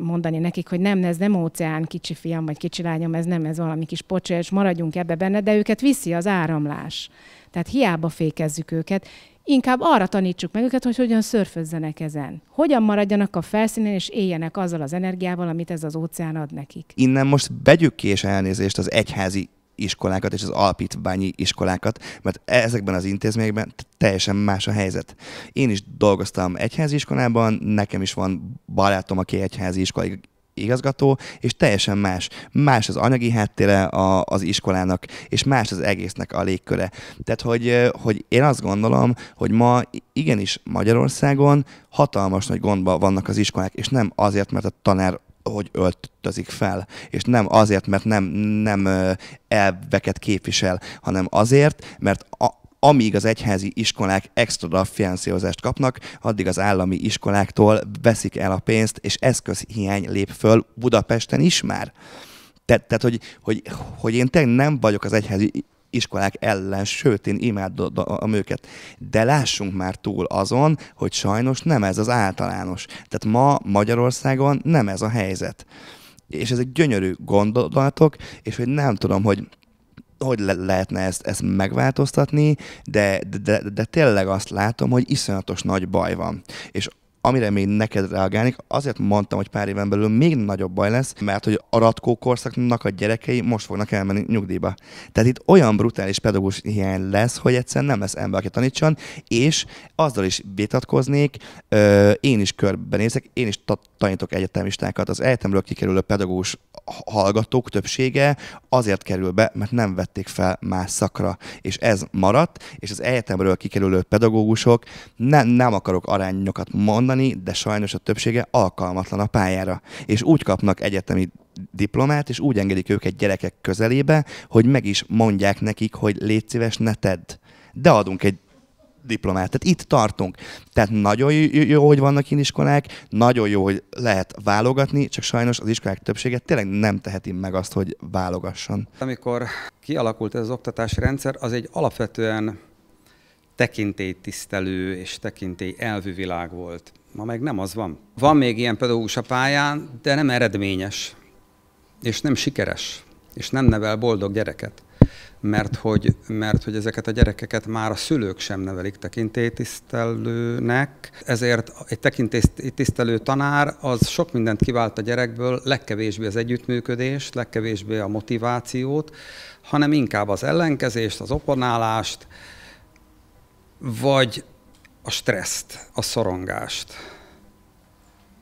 mondani nekik, hogy nem, ez nem óceán, kicsi fiam vagy kicsi lányom, ez nem, ez valami kis pocsés, maradjunk ebbe benne, de őket viszi az áramlás. Tehát hiába fékezzük őket, inkább arra tanítsuk meg őket, hogy hogyan szörfözzenek ezen. Hogyan maradjanak a felszínen, és éljenek azzal az energiával, amit ez az óceán ad nekik. Innen most begyük ki és elnézést az egyházi iskolákat és az alapítványi iskolákat, mert ezekben az intézményekben teljesen más a helyzet. Én is dolgoztam egyházi iskolában, nekem is van barátom, aki egyházi iskolai igazgató, és teljesen más. Más az anyagi háttére a, az iskolának, és más az egésznek a légköre. Tehát, hogy, hogy én azt gondolom, hogy ma igenis Magyarországon hatalmas nagy gondban vannak az iskolák, és nem azért, mert a tanár hogy öltözik fel, és nem azért, mert nem, nem elveket képvisel, hanem azért, mert a, amíg az egyházi iskolák extra finanszírozást kapnak, addig az állami iskoláktól veszik el a pénzt, és eszközhiány lép föl Budapesten is már. Te, tehát, hogy, hogy, hogy én tényleg nem vagyok az egyházi iskolák ellen, sőt, én imádom őket. De lássunk már túl azon, hogy sajnos nem ez az általános. Tehát ma Magyarországon nem ez a helyzet. És ezek gyönyörű gondolatok, és hogy nem tudom, hogy hogy le- lehetne ezt, ezt megváltoztatni, de, de, de tényleg azt látom, hogy iszonyatos nagy baj van. És amire még neked reagálni, azért mondtam, hogy pár éven belül még nagyobb baj lesz, mert hogy a ratkó korszaknak a gyerekei most fognak elmenni nyugdíjba. Tehát itt olyan brutális pedagógus hiány lesz, hogy egyszerűen nem lesz ember, aki tanítson, és azzal is vitatkoznék, én is körbenézek, én is tanítok egyetemistákat. Az egyetemről kikerülő pedagógus hallgatók többsége azért kerül be, mert nem vették fel más szakra. És ez maradt, és az egyetemről kikerülő pedagógusok, ne, nem akarok arányokat mondani, de sajnos a többsége alkalmatlan a pályára. És úgy kapnak egyetemi diplomát, és úgy engedik őket gyerekek közelébe, hogy meg is mondják nekik, hogy légy szíves, ne tedd. De adunk egy diplomát. Tehát itt tartunk. Tehát nagyon jó, hogy vannak iskolák, nagyon jó, hogy lehet válogatni, csak sajnos az iskolák többsége tényleg nem teheti meg azt, hogy válogasson. Amikor kialakult ez az oktatási rendszer, az egy alapvetően tekintélytisztelő és tekintély elvű világ volt. Ma meg nem az van. Van még ilyen pedagógus a pályán, de nem eredményes, és nem sikeres, és nem nevel boldog gyereket mert hogy, mert hogy ezeket a gyerekeket már a szülők sem nevelik tekintélytisztelőnek, ezért egy tekintélytisztelő tanár az sok mindent kivált a gyerekből, legkevésbé az együttműködést, legkevésbé a motivációt, hanem inkább az ellenkezést, az oponálást, vagy a stresszt, a szorongást.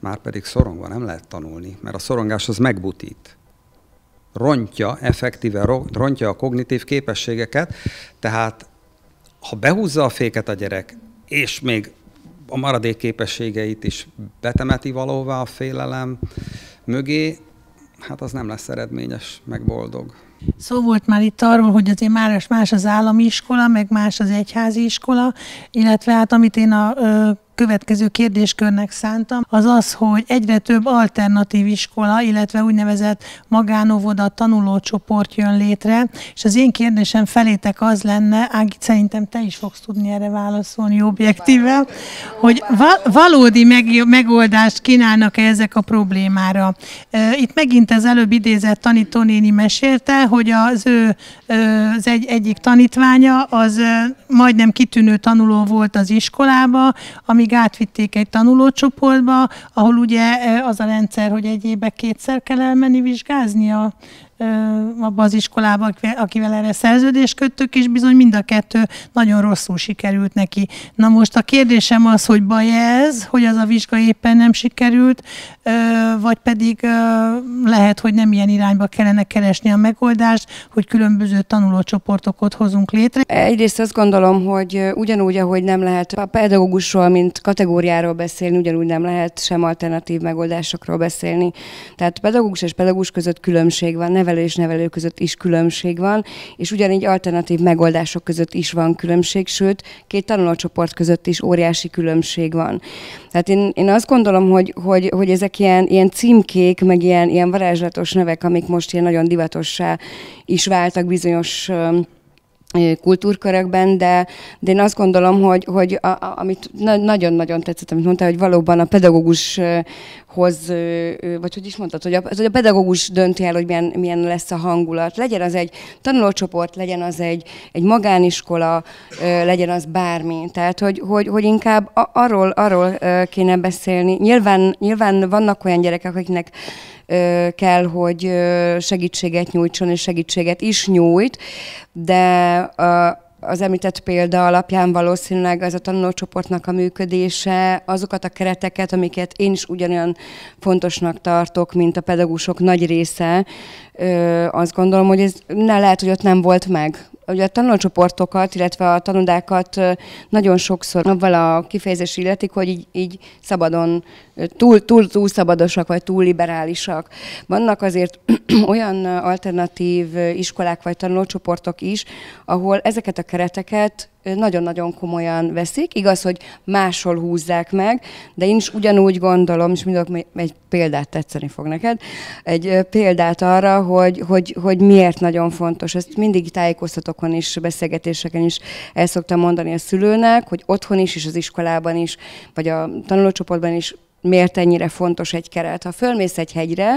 Már pedig szorongva nem lehet tanulni, mert a szorongás az megbutít rontja, effektíve rontja a kognitív képességeket, tehát ha behúzza a féket a gyerek, és még a maradék képességeit is betemeti valóvá a félelem mögé, hát az nem lesz eredményes, meg boldog. Szó volt már itt arról, hogy azért más, más az állami iskola, meg más az egyházi iskola, illetve hát amit én a következő kérdéskörnek szántam, az az, hogy egyre több alternatív iskola, illetve úgynevezett magánóvoda tanulócsoport jön létre, és az én kérdésem felétek az lenne, Ági, szerintem te is fogsz tudni erre válaszolni objektíven, hogy va- valódi meg- megoldást kínálnak-e ezek a problémára. Itt megint az előbb idézett tanítónéni mesélte, hogy az ő az egy, egyik tanítványa az majdnem kitűnő tanuló volt az iskolába, ami amíg átvitték egy tanulócsoportba, ahol ugye az a rendszer, hogy egy évbe kétszer kell elmenni vizsgázni a abban az iskolában, akivel erre szerződést köttök, és bizony mind a kettő nagyon rosszul sikerült neki. Na most a kérdésem az, hogy baj ez, hogy az a vizsga éppen nem sikerült, vagy pedig lehet, hogy nem ilyen irányba kellene keresni a megoldást, hogy különböző tanulócsoportokat hozunk létre. Egyrészt azt gondolom, hogy ugyanúgy, ahogy nem lehet a pedagógusról, mint kategóriáról beszélni, ugyanúgy nem lehet sem alternatív megoldásokról beszélni. Tehát pedagógus és pedagógus között különbség van, nevelő és nevelő között is különbség van, és ugyanígy alternatív megoldások között is van különbség, sőt, két tanulócsoport között is óriási különbség van. Tehát én, én azt gondolom, hogy, hogy, hogy ezek ilyen, ilyen címkék, meg ilyen, ilyen varázslatos nevek, amik most ilyen nagyon divatossá is váltak bizonyos kultúrkörökben, de, de én azt gondolom, hogy, hogy a, a, amit na, nagyon-nagyon tetszett, amit mondta, hogy valóban a pedagógushoz, vagy hogy is mondtad, hogy a, hogy a pedagógus dönti el, hogy milyen, milyen lesz a hangulat. Legyen az egy tanulócsoport, legyen az egy, egy magániskola, legyen az bármi. Tehát, hogy, hogy, hogy inkább arról, arról kéne beszélni. Nyilván, nyilván vannak olyan gyerekek, akiknek kell, hogy segítséget nyújtson, és segítséget is nyújt, de az említett példa alapján valószínűleg ez a tanulócsoportnak a működése, azokat a kereteket, amiket én is ugyanolyan fontosnak tartok, mint a pedagógusok nagy része, azt gondolom, hogy ez ne lehet, hogy ott nem volt meg. Ugye a tanulócsoportokat, illetve a tanudákat nagyon sokszor avval a kifejezés illetik, hogy így, így szabadon, túl, túl, túl szabadosak, vagy túl liberálisak. Vannak azért olyan alternatív iskolák vagy tanulócsoportok is, ahol ezeket a kereteket nagyon-nagyon komolyan veszik. Igaz, hogy máshol húzzák meg, de én is ugyanúgy gondolom, és mindok egy példát tetszeni fog neked, egy példát arra, hogy, hogy, hogy miért nagyon fontos. Ezt mindig tájékoztatokon is, beszélgetéseken is el szoktam mondani a szülőnek, hogy otthon is, és az iskolában is, vagy a tanulócsoportban is miért ennyire fontos egy keret. Ha fölmész egy hegyre,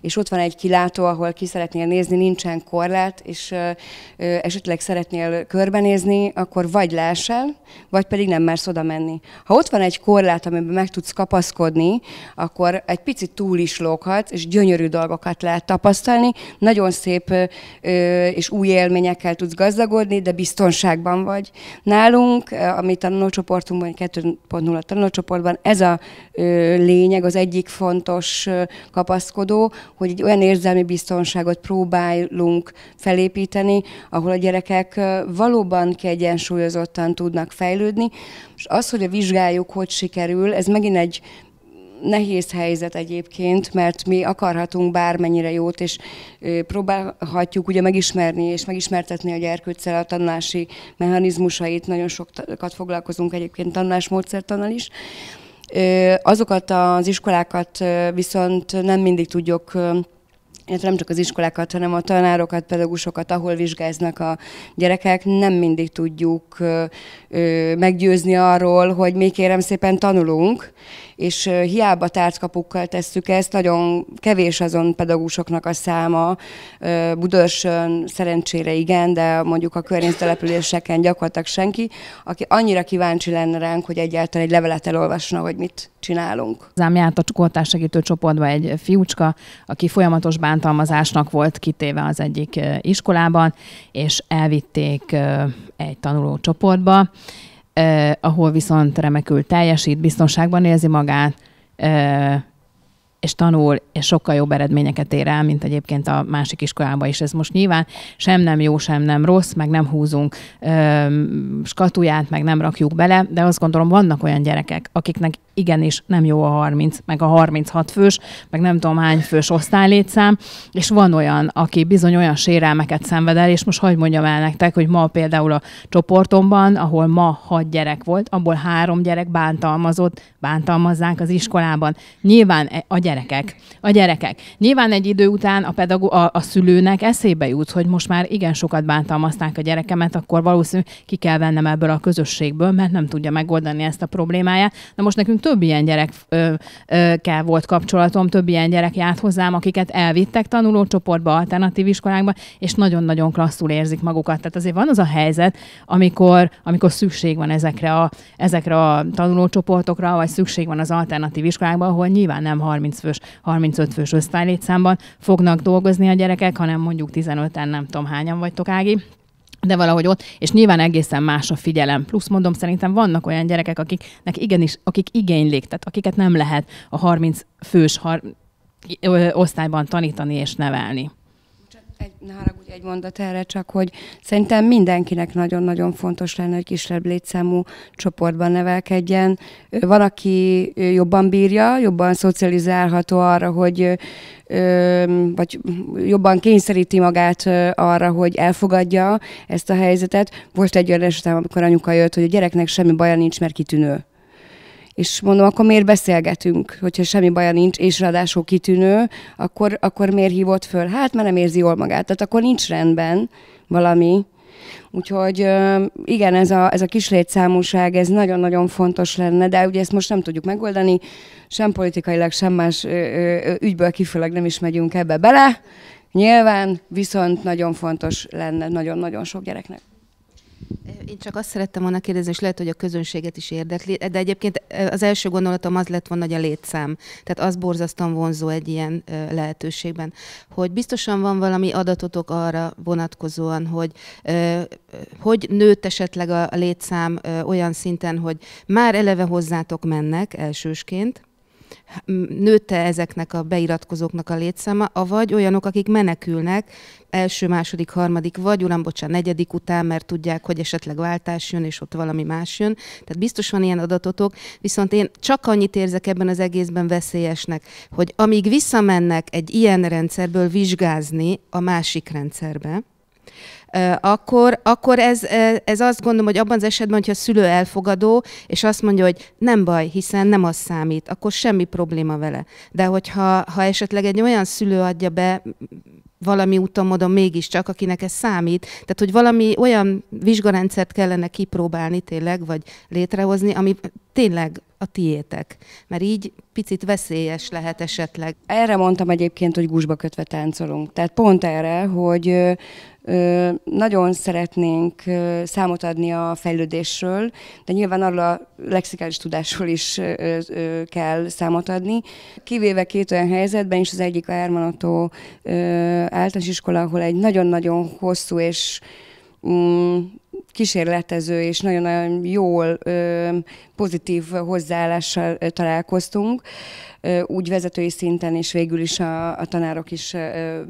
és ott van egy kilátó, ahol ki szeretnél nézni, nincsen korlát, és ö, esetleg szeretnél körbenézni, akkor vagy leesel, vagy pedig nem mersz oda menni. Ha ott van egy korlát, amiben meg tudsz kapaszkodni, akkor egy picit túl is lóghatsz, és gyönyörű dolgokat lehet tapasztalni. Nagyon szép ö, és új élményekkel tudsz gazdagodni, de biztonságban vagy. Nálunk, amit a tanulócsoportunkban, 2.0 tanulócsoportban, ez a ö, lényeg, az egyik fontos kapaszkodó, hogy egy olyan érzelmi biztonságot próbálunk felépíteni, ahol a gyerekek valóban kiegyensúlyozottan tudnak fejlődni, és az, hogy a vizsgáljuk hogy sikerül, ez megint egy nehéz helyzet egyébként, mert mi akarhatunk bármennyire jót, és próbálhatjuk ugye megismerni és megismertetni a gyerkőccel a tanulási mechanizmusait. Nagyon sokat foglalkozunk egyébként tanulásmódszertannal is, Azokat az iskolákat viszont nem mindig tudjuk illetve nem csak az iskolákat, hanem a tanárokat, pedagógusokat, ahol vizsgáznak a gyerekek, nem mindig tudjuk meggyőzni arról, hogy még kérem szépen tanulunk, és hiába tárckapukkal tesszük ezt, nagyon kevés azon pedagógusoknak a száma, Budörsön szerencsére igen, de mondjuk a környeztelepüléseken gyakorlatilag senki, aki annyira kíváncsi lenne ránk, hogy egyáltalán egy levelet elolvasna, hogy mit csinálunk. Zám járt a kortás segítő csoportba egy fiúcska, aki folyamatos bántalmazásnak volt kitéve az egyik iskolában, és elvitték egy tanuló csoportba, eh, ahol viszont remekül teljesít, biztonságban érzi magát, eh, és tanul, és sokkal jobb eredményeket ér el, mint egyébként a másik iskolában is. Ez most nyilván sem nem jó, sem nem rossz, meg nem húzunk ö, skatuját, meg nem rakjuk bele, de azt gondolom, vannak olyan gyerekek, akiknek igenis nem jó a 30, meg a 36 fős, meg nem tudom hány fős osztálylétszám, és van olyan, aki bizony olyan sérelmeket szenved el, és most hagyd mondjam el nektek, hogy ma például a csoportomban, ahol ma hat gyerek volt, abból három gyerek bántalmazott, bántalmazzák az iskolában. Nyilván e, a gyerekek, a gyerekek. Nyilván egy idő után a, pedagó, a, a szülőnek eszébe jut, hogy most már igen sokat bántalmazták a gyerekemet, akkor valószínűleg ki kell vennem ebből a közösségből, mert nem tudja megoldani ezt a problémáját. Na most nekünk több ilyen gyerekkel volt kapcsolatom, több ilyen gyerek járt hozzám, akiket elvittek tanulócsoportba, alternatív iskolákba, és nagyon-nagyon klasszul érzik magukat. Tehát azért van az a helyzet, amikor, amikor szükség van ezekre a, ezekre a tanulócsoportokra, vagy szükség van az alternatív iskolákba, ahol nyilván nem 30 30 fős, 35 fős osztálylétszámban fognak dolgozni a gyerekek, hanem mondjuk 15-en nem tudom hányan vagytok, Ági de valahogy ott, és nyilván egészen más a figyelem. Plusz mondom, szerintem vannak olyan gyerekek, akiknek igenis, akik igénylik, tehát akiket nem lehet a 30 fős har- osztályban tanítani és nevelni. Egy, haragudj egy mondat erre, csak hogy szerintem mindenkinek nagyon-nagyon fontos lenne, hogy kisebb létszámú csoportban nevelkedjen. Van, aki jobban bírja, jobban szocializálható arra, hogy vagy jobban kényszeríti magát arra, hogy elfogadja ezt a helyzetet. Volt egy olyan esetem, amikor anyuka jött, hogy a gyereknek semmi baja nincs, mert kitűnő és mondom, akkor miért beszélgetünk, hogyha semmi baja nincs, és ráadásul kitűnő, akkor, akkor miért hívott föl? Hát, mert nem érzi jól magát. Tehát akkor nincs rendben valami. Úgyhogy igen, ez a, ez a kislétszámúság, ez nagyon-nagyon fontos lenne, de ugye ezt most nem tudjuk megoldani, sem politikailag, sem más ügyből kifolyólag nem is megyünk ebbe bele. Nyilván viszont nagyon fontos lenne nagyon-nagyon sok gyereknek. Én csak azt szerettem volna kérdezni, és lehet, hogy a közönséget is érdekli, de egyébként az első gondolatom az lett volna, hogy a létszám. Tehát az borzasztóan vonzó egy ilyen lehetőségben. Hogy biztosan van valami adatotok arra vonatkozóan, hogy hogy nőtt esetleg a létszám olyan szinten, hogy már eleve hozzátok mennek elsősként, nőtte ezeknek a beiratkozóknak a létszáma, avagy olyanok, akik menekülnek első, második, harmadik, vagy uram, bocsánat, negyedik után, mert tudják, hogy esetleg váltás jön, és ott valami más jön. Tehát biztos van ilyen adatotok, viszont én csak annyit érzek ebben az egészben veszélyesnek, hogy amíg visszamennek egy ilyen rendszerből vizsgázni a másik rendszerbe, akkor, akkor ez, ez azt gondolom, hogy abban az esetben, hogyha a szülő elfogadó, és azt mondja, hogy nem baj, hiszen nem az számít, akkor semmi probléma vele. De hogyha ha esetleg egy olyan szülő adja be valami úton, módon mégiscsak, akinek ez számít. Tehát, hogy valami olyan vizsgarendszert kellene kipróbálni tényleg, vagy létrehozni, ami tényleg a tiétek. Mert így picit veszélyes lehet esetleg. Erre mondtam egyébként, hogy gusba kötve táncolunk. Tehát pont erre, hogy nagyon szeretnénk számot adni a fejlődésről, de nyilván arról a lexikális tudásról is kell számot adni. Kivéve két olyan helyzetben is, az egyik a Hermanotto általános iskola, ahol egy nagyon-nagyon hosszú és mm, kísérletező és nagyon-nagyon jól, pozitív hozzáállással találkoztunk, úgy vezetői szinten, és végül is a, a tanárok is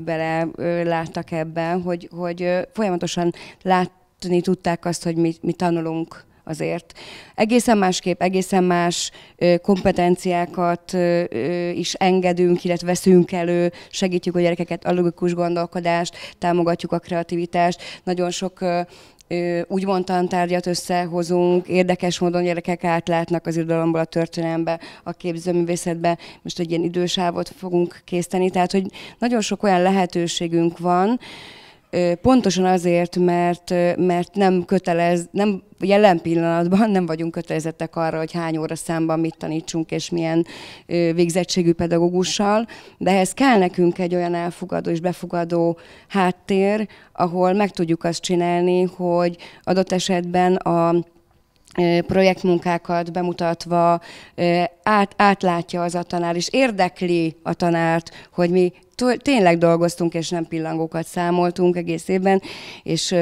bele láttak ebben, hogy, hogy folyamatosan látni tudták azt, hogy mi, mi tanulunk azért. Egészen másképp, egészen más kompetenciákat is engedünk, illetve veszünk elő, segítjük a gyerekeket a logikus gondolkodást, támogatjuk a kreativitást. Nagyon sok úgymond tantárgyat összehozunk, érdekes módon gyerekek átlátnak az irodalomból a történelembe, a képzőművészetbe, most egy ilyen idősávot fogunk készíteni, tehát hogy nagyon sok olyan lehetőségünk van, Pontosan azért, mert, mert nem kötelez, nem jelen pillanatban nem vagyunk kötelezettek arra, hogy hány óra számban mit tanítsunk, és milyen végzettségű pedagógussal, de ehhez kell nekünk egy olyan elfogadó és befogadó háttér, ahol meg tudjuk azt csinálni, hogy adott esetben a projektmunkákat bemutatva át, átlátja az a tanár, és érdekli a tanárt, hogy mi tényleg dolgoztunk, és nem pillangókat számoltunk egész évben, és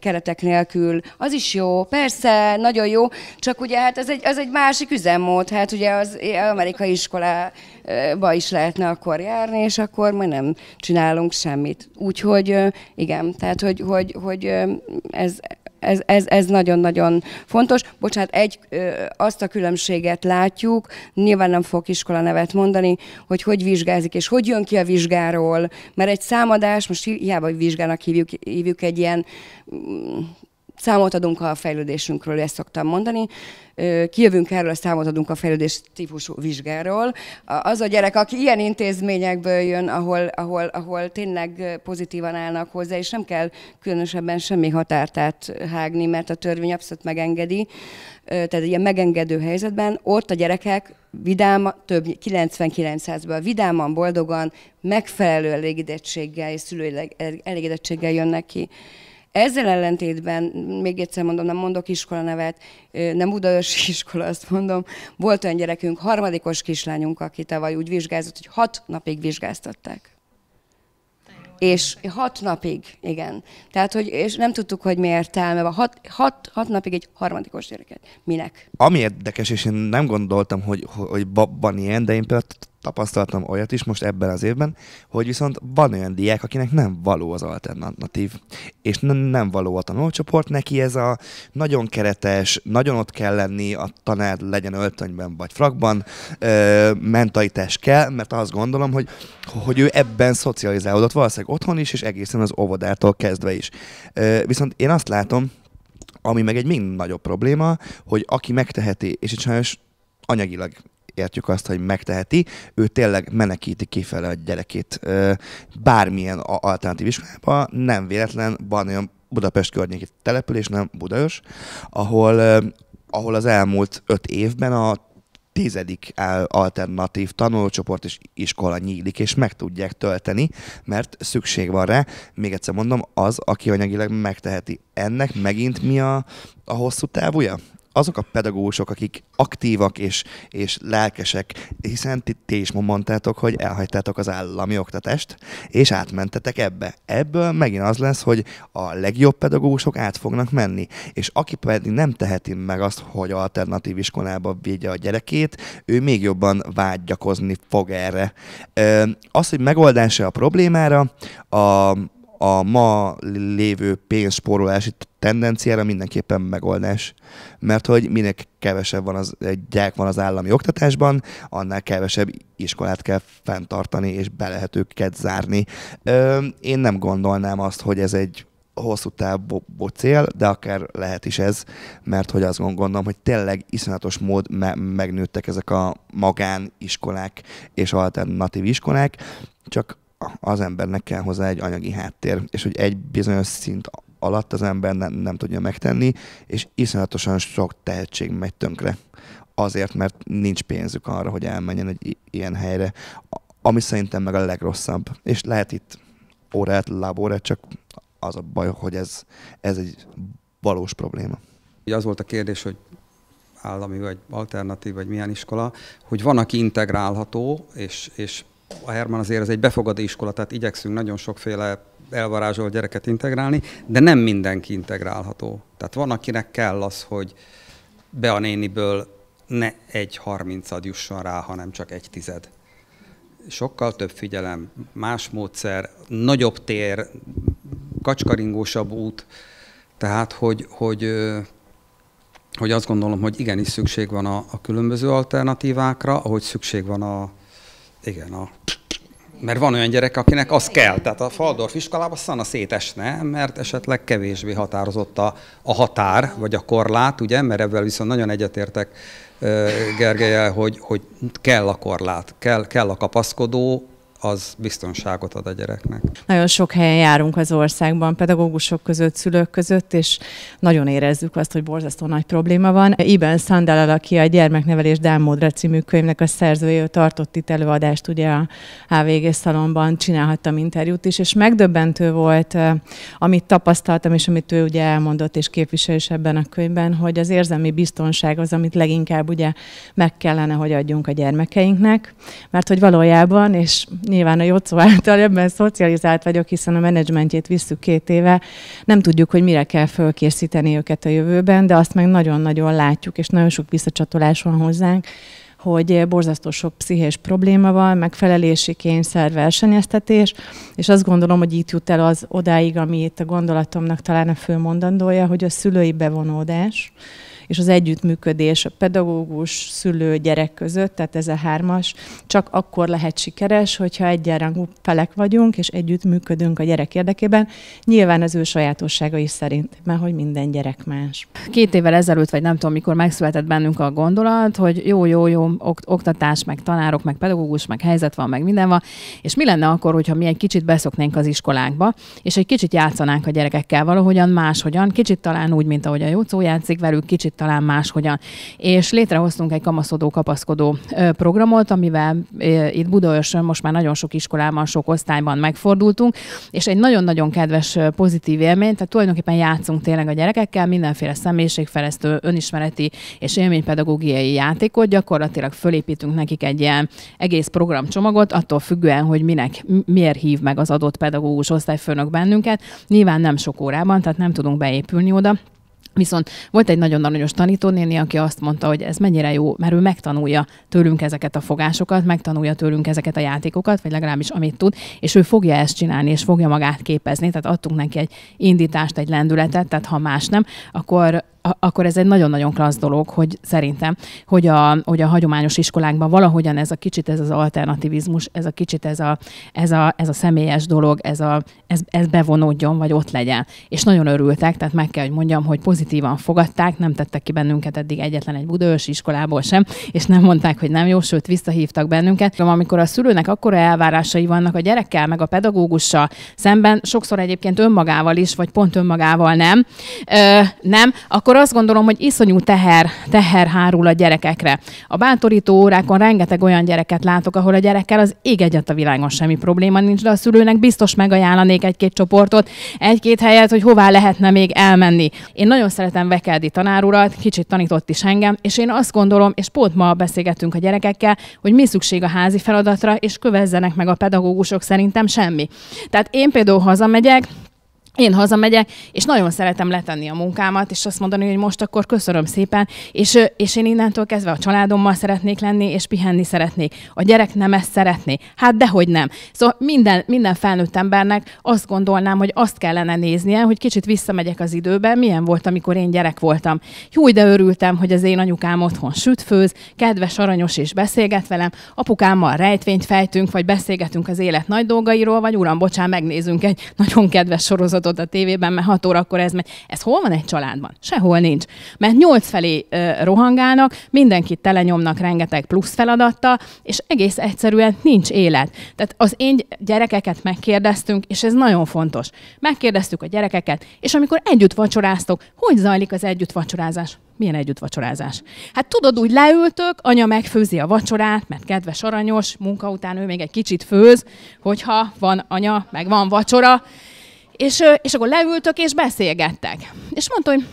keretek nélkül. Az is jó, persze, nagyon jó, csak ugye hát ez egy, az egy másik üzemmód, hát ugye az amerikai iskolába is lehetne akkor járni, és akkor majd nem csinálunk semmit. Úgyhogy igen, tehát hogy, hogy, hogy ez, ez, ez, ez nagyon-nagyon fontos. Bocsánat, egy, azt a különbséget látjuk, nyilván nem fogok iskola nevet mondani, hogy hogy vizsgázik, és hogy jön ki a vizsgáról, mert egy számadás, most hiába vizsgának hívjuk, hívjuk egy ilyen mm, számot adunk a fejlődésünkről, ezt szoktam mondani, kijövünk erről, számot adunk a fejlődés típusú vizsgáról. Az a gyerek, aki ilyen intézményekből jön, ahol, ahol, ahol tényleg pozitívan állnak hozzá, és nem kell különösebben semmi határt áthágni, mert a törvény abszolút megengedi, tehát ilyen megengedő helyzetben, ott a gyerekek vidám, több 99%-ban vidáman, boldogan, megfelelő elégedettséggel és szülői elégedettséggel jönnek ki. Ezzel ellentétben, még egyszer mondom, nem mondok iskola nevet, nem Budaörsi iskola, azt mondom, volt olyan gyerekünk, harmadikos kislányunk, aki tavaly úgy vizsgázott, hogy hat napig vizsgáztatták. És hat napig, igen. Tehát, hogy és nem tudtuk, hogy mi értelme van. Hat, hat, hat napig egy harmadikos gyereket. Minek? Ami érdekes, és én nem gondoltam, hogy, hogy van ilyen, de én például tapasztaltam olyat is most ebben az évben, hogy viszont van olyan diák, akinek nem való az alternatív, és nem való a tanulcsoport, neki ez a nagyon keretes, nagyon ott kell lenni, a tanár legyen öltönyben vagy frakban, mentalitás kell, mert azt gondolom, hogy, hogy ő ebben szocializálódott valószínűleg otthon is, és egészen az óvodától kezdve is. Viszont én azt látom, ami meg egy még nagyobb probléma, hogy aki megteheti, és itt sajnos anyagilag értjük azt, hogy megteheti, ő tényleg menekíti kifele a gyerekét bármilyen alternatív iskolába, nem véletlen van olyan Budapest környéki település, nem Budaörs, ahol, ahol az elmúlt öt évben a tizedik alternatív tanulócsoport és iskola nyílik, és meg tudják tölteni, mert szükség van rá. Még egyszer mondom, az, aki anyagilag megteheti. Ennek megint mi a, a hosszú távúja? Azok a pedagógusok, akik aktívak és, és lelkesek, hiszen ti, ti is mondtátok, hogy elhagytátok az állami oktatást, és átmentetek ebbe. Ebből megint az lesz, hogy a legjobb pedagógusok át fognak menni, és aki pedig nem teheti meg azt, hogy alternatív iskolába vigye a gyerekét, ő még jobban vágyakozni fog erre. Az, hogy megoldása a problémára, a, a ma lévő pénzspórolási tendenciára mindenképpen megoldás. Mert hogy minél kevesebb van az, egy gyák van az állami oktatásban, annál kevesebb iskolát kell fenntartani, és be lehet őket zárni. Ö, én nem gondolnám azt, hogy ez egy hosszú távú cél, de akár lehet is ez, mert hogy azt gondolom, hogy tényleg iszonyatos mód me- megnőttek ezek a magániskolák és alternatív iskolák, csak az embernek kell hozzá egy anyagi háttér, és hogy egy bizonyos szint alatt az ember nem, nem tudja megtenni, és iszonyatosan sok tehetség megy tönkre. Azért, mert nincs pénzük arra, hogy elmenjen egy ilyen helyre, ami szerintem meg a legrosszabb. És lehet itt órát, lábórát, csak az a baj, hogy ez, ez egy valós probléma. Az volt a kérdés, hogy állami vagy alternatív, vagy milyen iskola, hogy van, aki integrálható, és, és a Herman azért ez egy befogadó iskola, tehát igyekszünk nagyon sokféle elvarázsolt gyereket integrálni, de nem mindenki integrálható. Tehát van, akinek kell az, hogy be a néniből ne egy harmincad jusson rá, hanem csak egy tized. Sokkal több figyelem, más módszer, nagyobb tér, kacskaringósabb út, tehát hogy, hogy, hogy azt gondolom, hogy igenis szükség van a, a különböző alternatívákra, ahogy szükség van a, igen, a mert van olyan gyerek, akinek az kell. Tehát a Faldorf iskolában szana szétesne, mert esetleg kevésbé határozott a, a határ, vagy a korlát, ugye, mert ebben viszont nagyon egyetértek Gergelyel, hogy, hogy kell a korlát, kell, kell a kapaszkodó, az biztonságot ad a gyereknek. Nagyon sok helyen járunk az országban, pedagógusok között, szülők között, és nagyon érezzük azt, hogy borzasztó nagy probléma van. Iben Szandalal, aki a Gyermeknevelés Dámódra című könyvnek a szerzője, tartott itt előadást ugye a HVG szalomban, csinálhattam interjút is, és megdöbbentő volt, amit tapasztaltam, és amit ő ugye elmondott és képvisel is ebben a könyvben, hogy az érzelmi biztonság az, amit leginkább ugye meg kellene, hogy adjunk a gyermekeinknek, mert hogy valójában, és nyilván a Jocó által ebben szocializált vagyok, hiszen a menedzsmentjét visszük két éve, nem tudjuk, hogy mire kell fölkészíteni őket a jövőben, de azt meg nagyon-nagyon látjuk, és nagyon sok visszacsatolás van hozzánk, hogy borzasztó sok pszichés probléma van, megfelelési kényszer, versenyeztetés, és azt gondolom, hogy itt jut el az odáig, ami itt a gondolatomnak talán a fő mondandója, hogy a szülői bevonódás, és az együttműködés a pedagógus, szülő, gyerek között, tehát ez a hármas, csak akkor lehet sikeres, hogyha egyenrangú felek vagyunk, és együttműködünk a gyerek érdekében. Nyilván az ő sajátosságai szerint, mert hogy minden gyerek más. Két évvel ezelőtt, vagy nem tudom, mikor megszületett bennünk a gondolat, hogy jó, jó, jó, oktatás, meg tanárok, meg pedagógus, meg helyzet van, meg minden van, és mi lenne akkor, hogyha mi egy kicsit beszoknénk az iskolákba, és egy kicsit játszanánk a gyerekekkel valahogyan máshogyan, kicsit talán úgy, mint ahogy a Jócó játszik velük, kicsit talán máshogyan. És létrehoztunk egy kamaszodó, kapaszkodó programot, amivel itt Budaörsön most már nagyon sok iskolában, sok osztályban megfordultunk, és egy nagyon-nagyon kedves pozitív élmény, tehát tulajdonképpen játszunk tényleg a gyerekekkel, mindenféle személyiségfejlesztő, önismereti és élménypedagógiai játékot, gyakorlatilag fölépítünk nekik egy ilyen egész programcsomagot, attól függően, hogy minek, miért hív meg az adott pedagógus osztályfőnök bennünket. Nyilván nem sok órában, tehát nem tudunk beépülni oda, Viszont volt egy nagyon aranyos tanítónéni, aki azt mondta, hogy ez mennyire jó, mert ő megtanulja tőlünk ezeket a fogásokat, megtanulja tőlünk ezeket a játékokat, vagy legalábbis amit tud, és ő fogja ezt csinálni, és fogja magát képezni. Tehát adtunk neki egy indítást, egy lendületet, tehát ha más nem, akkor akkor ez egy nagyon-nagyon klassz dolog, hogy szerintem, hogy a, hogy a hagyományos iskolákban valahogyan ez a kicsit ez az alternativizmus, ez a kicsit ez a, ez a, ez a személyes dolog, ez, a, ez, ez bevonódjon, vagy ott legyen. És nagyon örültek, tehát meg kell, hogy mondjam, hogy pozitívan fogadták, nem tettek ki bennünket eddig egyetlen egy budaörsi iskolából sem, és nem mondták, hogy nem jó, sőt, visszahívtak bennünket. Amikor a szülőnek akkora elvárásai vannak a gyerekkel, meg a pedagógussal szemben, sokszor egyébként önmagával is, vagy pont önmagával nem, ö, nem, akkor akkor azt gondolom, hogy iszonyú teher, teher hárul a gyerekekre. A bátorító órákon rengeteg olyan gyereket látok, ahol a gyerekkel az ég egyet a világon semmi probléma nincs, de a szülőnek biztos megajánlanék egy-két csoportot, egy-két helyet, hogy hová lehetne még elmenni. Én nagyon szeretem Vekeldi tanárurat, kicsit tanított is engem, és én azt gondolom, és pont ma beszélgettünk a gyerekekkel, hogy mi szükség a házi feladatra, és kövezzenek meg a pedagógusok szerintem semmi. Tehát én például hazamegyek, én hazamegyek, és nagyon szeretem letenni a munkámat, és azt mondani, hogy most akkor köszönöm szépen, és, és én innentől kezdve a családommal szeretnék lenni, és pihenni szeretnék. A gyerek nem ezt szeretné. Hát dehogy nem. Szóval minden, minden felnőtt embernek azt gondolnám, hogy azt kellene néznie, hogy kicsit visszamegyek az időbe, milyen volt, amikor én gyerek voltam. Jó, de örültem, hogy az én anyukám otthon süt, főz, kedves, aranyos és beszélget velem, apukámmal rejtvényt fejtünk, vagy beszélgetünk az élet nagy dolgairól, vagy uram, bocsán, megnézünk egy nagyon kedves sorozatot sorozatot a tévében, mert 6 órakor ez megy. Ez hol van egy családban? Sehol nincs. Mert 8 felé ö, rohangálnak, mindenkit telenyomnak rengeteg plusz feladattal, és egész egyszerűen nincs élet. Tehát az én gyerekeket megkérdeztünk, és ez nagyon fontos. Megkérdeztük a gyerekeket, és amikor együtt vacsoráztok, hogy zajlik az együtt vacsorázás? Milyen együtt vacsorázás? Hát tudod, úgy leültök, anya megfőzi a vacsorát, mert kedves aranyos, munka után ő még egy kicsit főz, hogyha van anya, meg van vacsora, és, és akkor leültök és beszélgettek. És mondta, hogy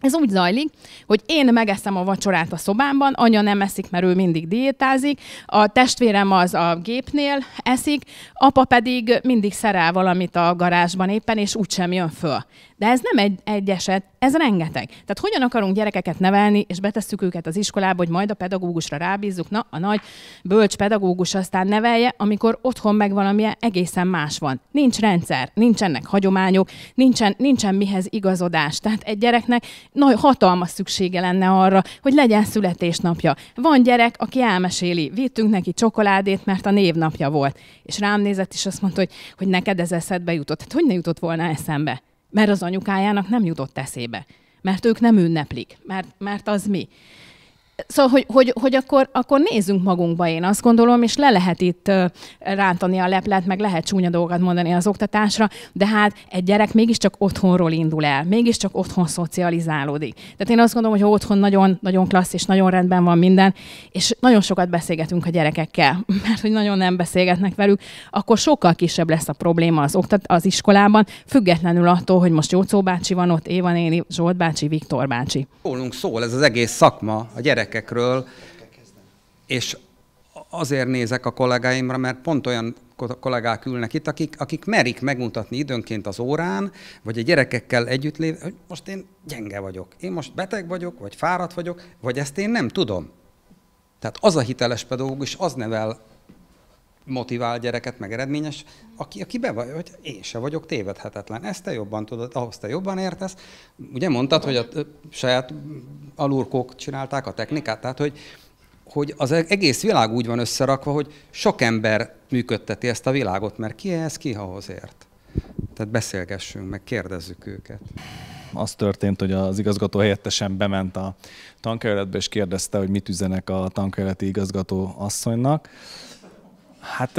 ez úgy zajlik, hogy én megeszem a vacsorát a szobámban, anya nem eszik, mert ő mindig diétázik, a testvérem az a gépnél eszik, apa pedig mindig szerel valamit a garázsban éppen, és úgysem jön föl. De ez nem egy, egy eset, ez rengeteg. Tehát hogyan akarunk gyerekeket nevelni, és betesszük őket az iskolába, hogy majd a pedagógusra rábízzuk, na, a nagy bölcs pedagógus aztán nevelje, amikor otthon meg valamilyen egészen más van. Nincs rendszer, nincsenek hagyományok, nincsen, nincsen mihez igazodás. Tehát egy gyereknek nagy, hatalmas szüksége lenne arra, hogy legyen születésnapja. Van gyerek, aki elmeséli, vittünk neki csokoládét, mert a névnapja volt. És rám nézett, és azt mondta, hogy, hogy neked ez eszedbe jutott. Hát hogy ne jutott volna eszembe? Mert az anyukájának nem jutott eszébe. Mert ők nem ünneplik. Mert, mert az mi? Szóval, hogy, hogy, hogy akkor, akkor nézzünk magunkba, én azt gondolom, és le lehet itt rántani a leplet, meg lehet csúnya dolgokat mondani az oktatásra, de hát egy gyerek mégiscsak otthonról indul el, mégiscsak otthon szocializálódik. Tehát én azt gondolom, hogy otthon nagyon, nagyon klassz és nagyon rendben van minden, és nagyon sokat beszélgetünk a gyerekekkel, mert hogy nagyon nem beszélgetnek velük, akkor sokkal kisebb lesz a probléma az, oktat, az iskolában, függetlenül attól, hogy most Jócó bácsi van ott, Éva néni, Zsolt bácsi, Viktor bácsi. Szólunk szól ez az egész szakma a gyerek gyerekekről, és azért nézek a kollégáimra, mert pont olyan kollégák ülnek itt, akik, akik merik megmutatni időnként az órán, vagy a gyerekekkel együtt lév, hogy most én gyenge vagyok, én most beteg vagyok, vagy fáradt vagyok, vagy ezt én nem tudom. Tehát az a hiteles pedagógus, az nevel motivál gyereket, meg eredményes, aki, aki be vagy, hogy én se vagyok tévedhetetlen. Ezt te jobban tudod, ahhoz te jobban értesz. Ugye mondtad, hogy a saját alurkók csinálták a technikát, tehát hogy, hogy az egész világ úgy van összerakva, hogy sok ember működteti ezt a világot, mert ki ez, ki ahhoz ért. Tehát beszélgessünk, meg kérdezzük őket. Az történt, hogy az igazgató helyettesen bement a tankerületbe, és kérdezte, hogy mit üzenek a tankerületi igazgató asszonynak Hát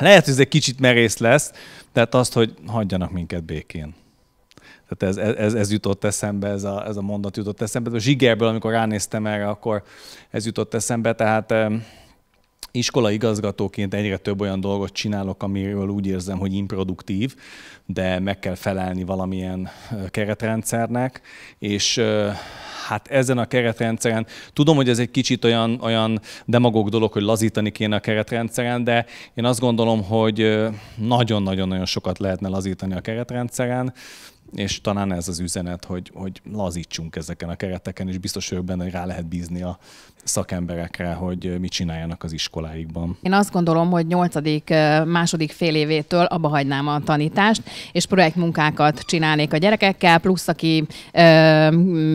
lehet, hogy ez egy kicsit merész lesz, tehát azt, hogy hagyjanak minket békén. Tehát ez, ez, ez jutott eszembe, ez a, ez a mondat jutott eszembe. A zsigerből, amikor ránéztem erre, akkor ez jutott eszembe. Tehát iskola igazgatóként egyre több olyan dolgot csinálok, amiről úgy érzem, hogy improduktív, de meg kell felelni valamilyen keretrendszernek, és hát ezen a keretrendszeren, tudom, hogy ez egy kicsit olyan, olyan demagóg dolog, hogy lazítani kéne a keretrendszeren, de én azt gondolom, hogy nagyon-nagyon-nagyon sokat lehetne lazítani a keretrendszeren, és talán ez az üzenet, hogy, hogy lazítsunk ezeken a kereteken, és biztos vagyok benne, hogy rá lehet bízni a szakemberekre, hogy mit csináljanak az iskoláikban. Én azt gondolom, hogy nyolcadik, második fél évétől abba hagynám a tanítást, és projektmunkákat csinálnék a gyerekekkel, plusz aki ö,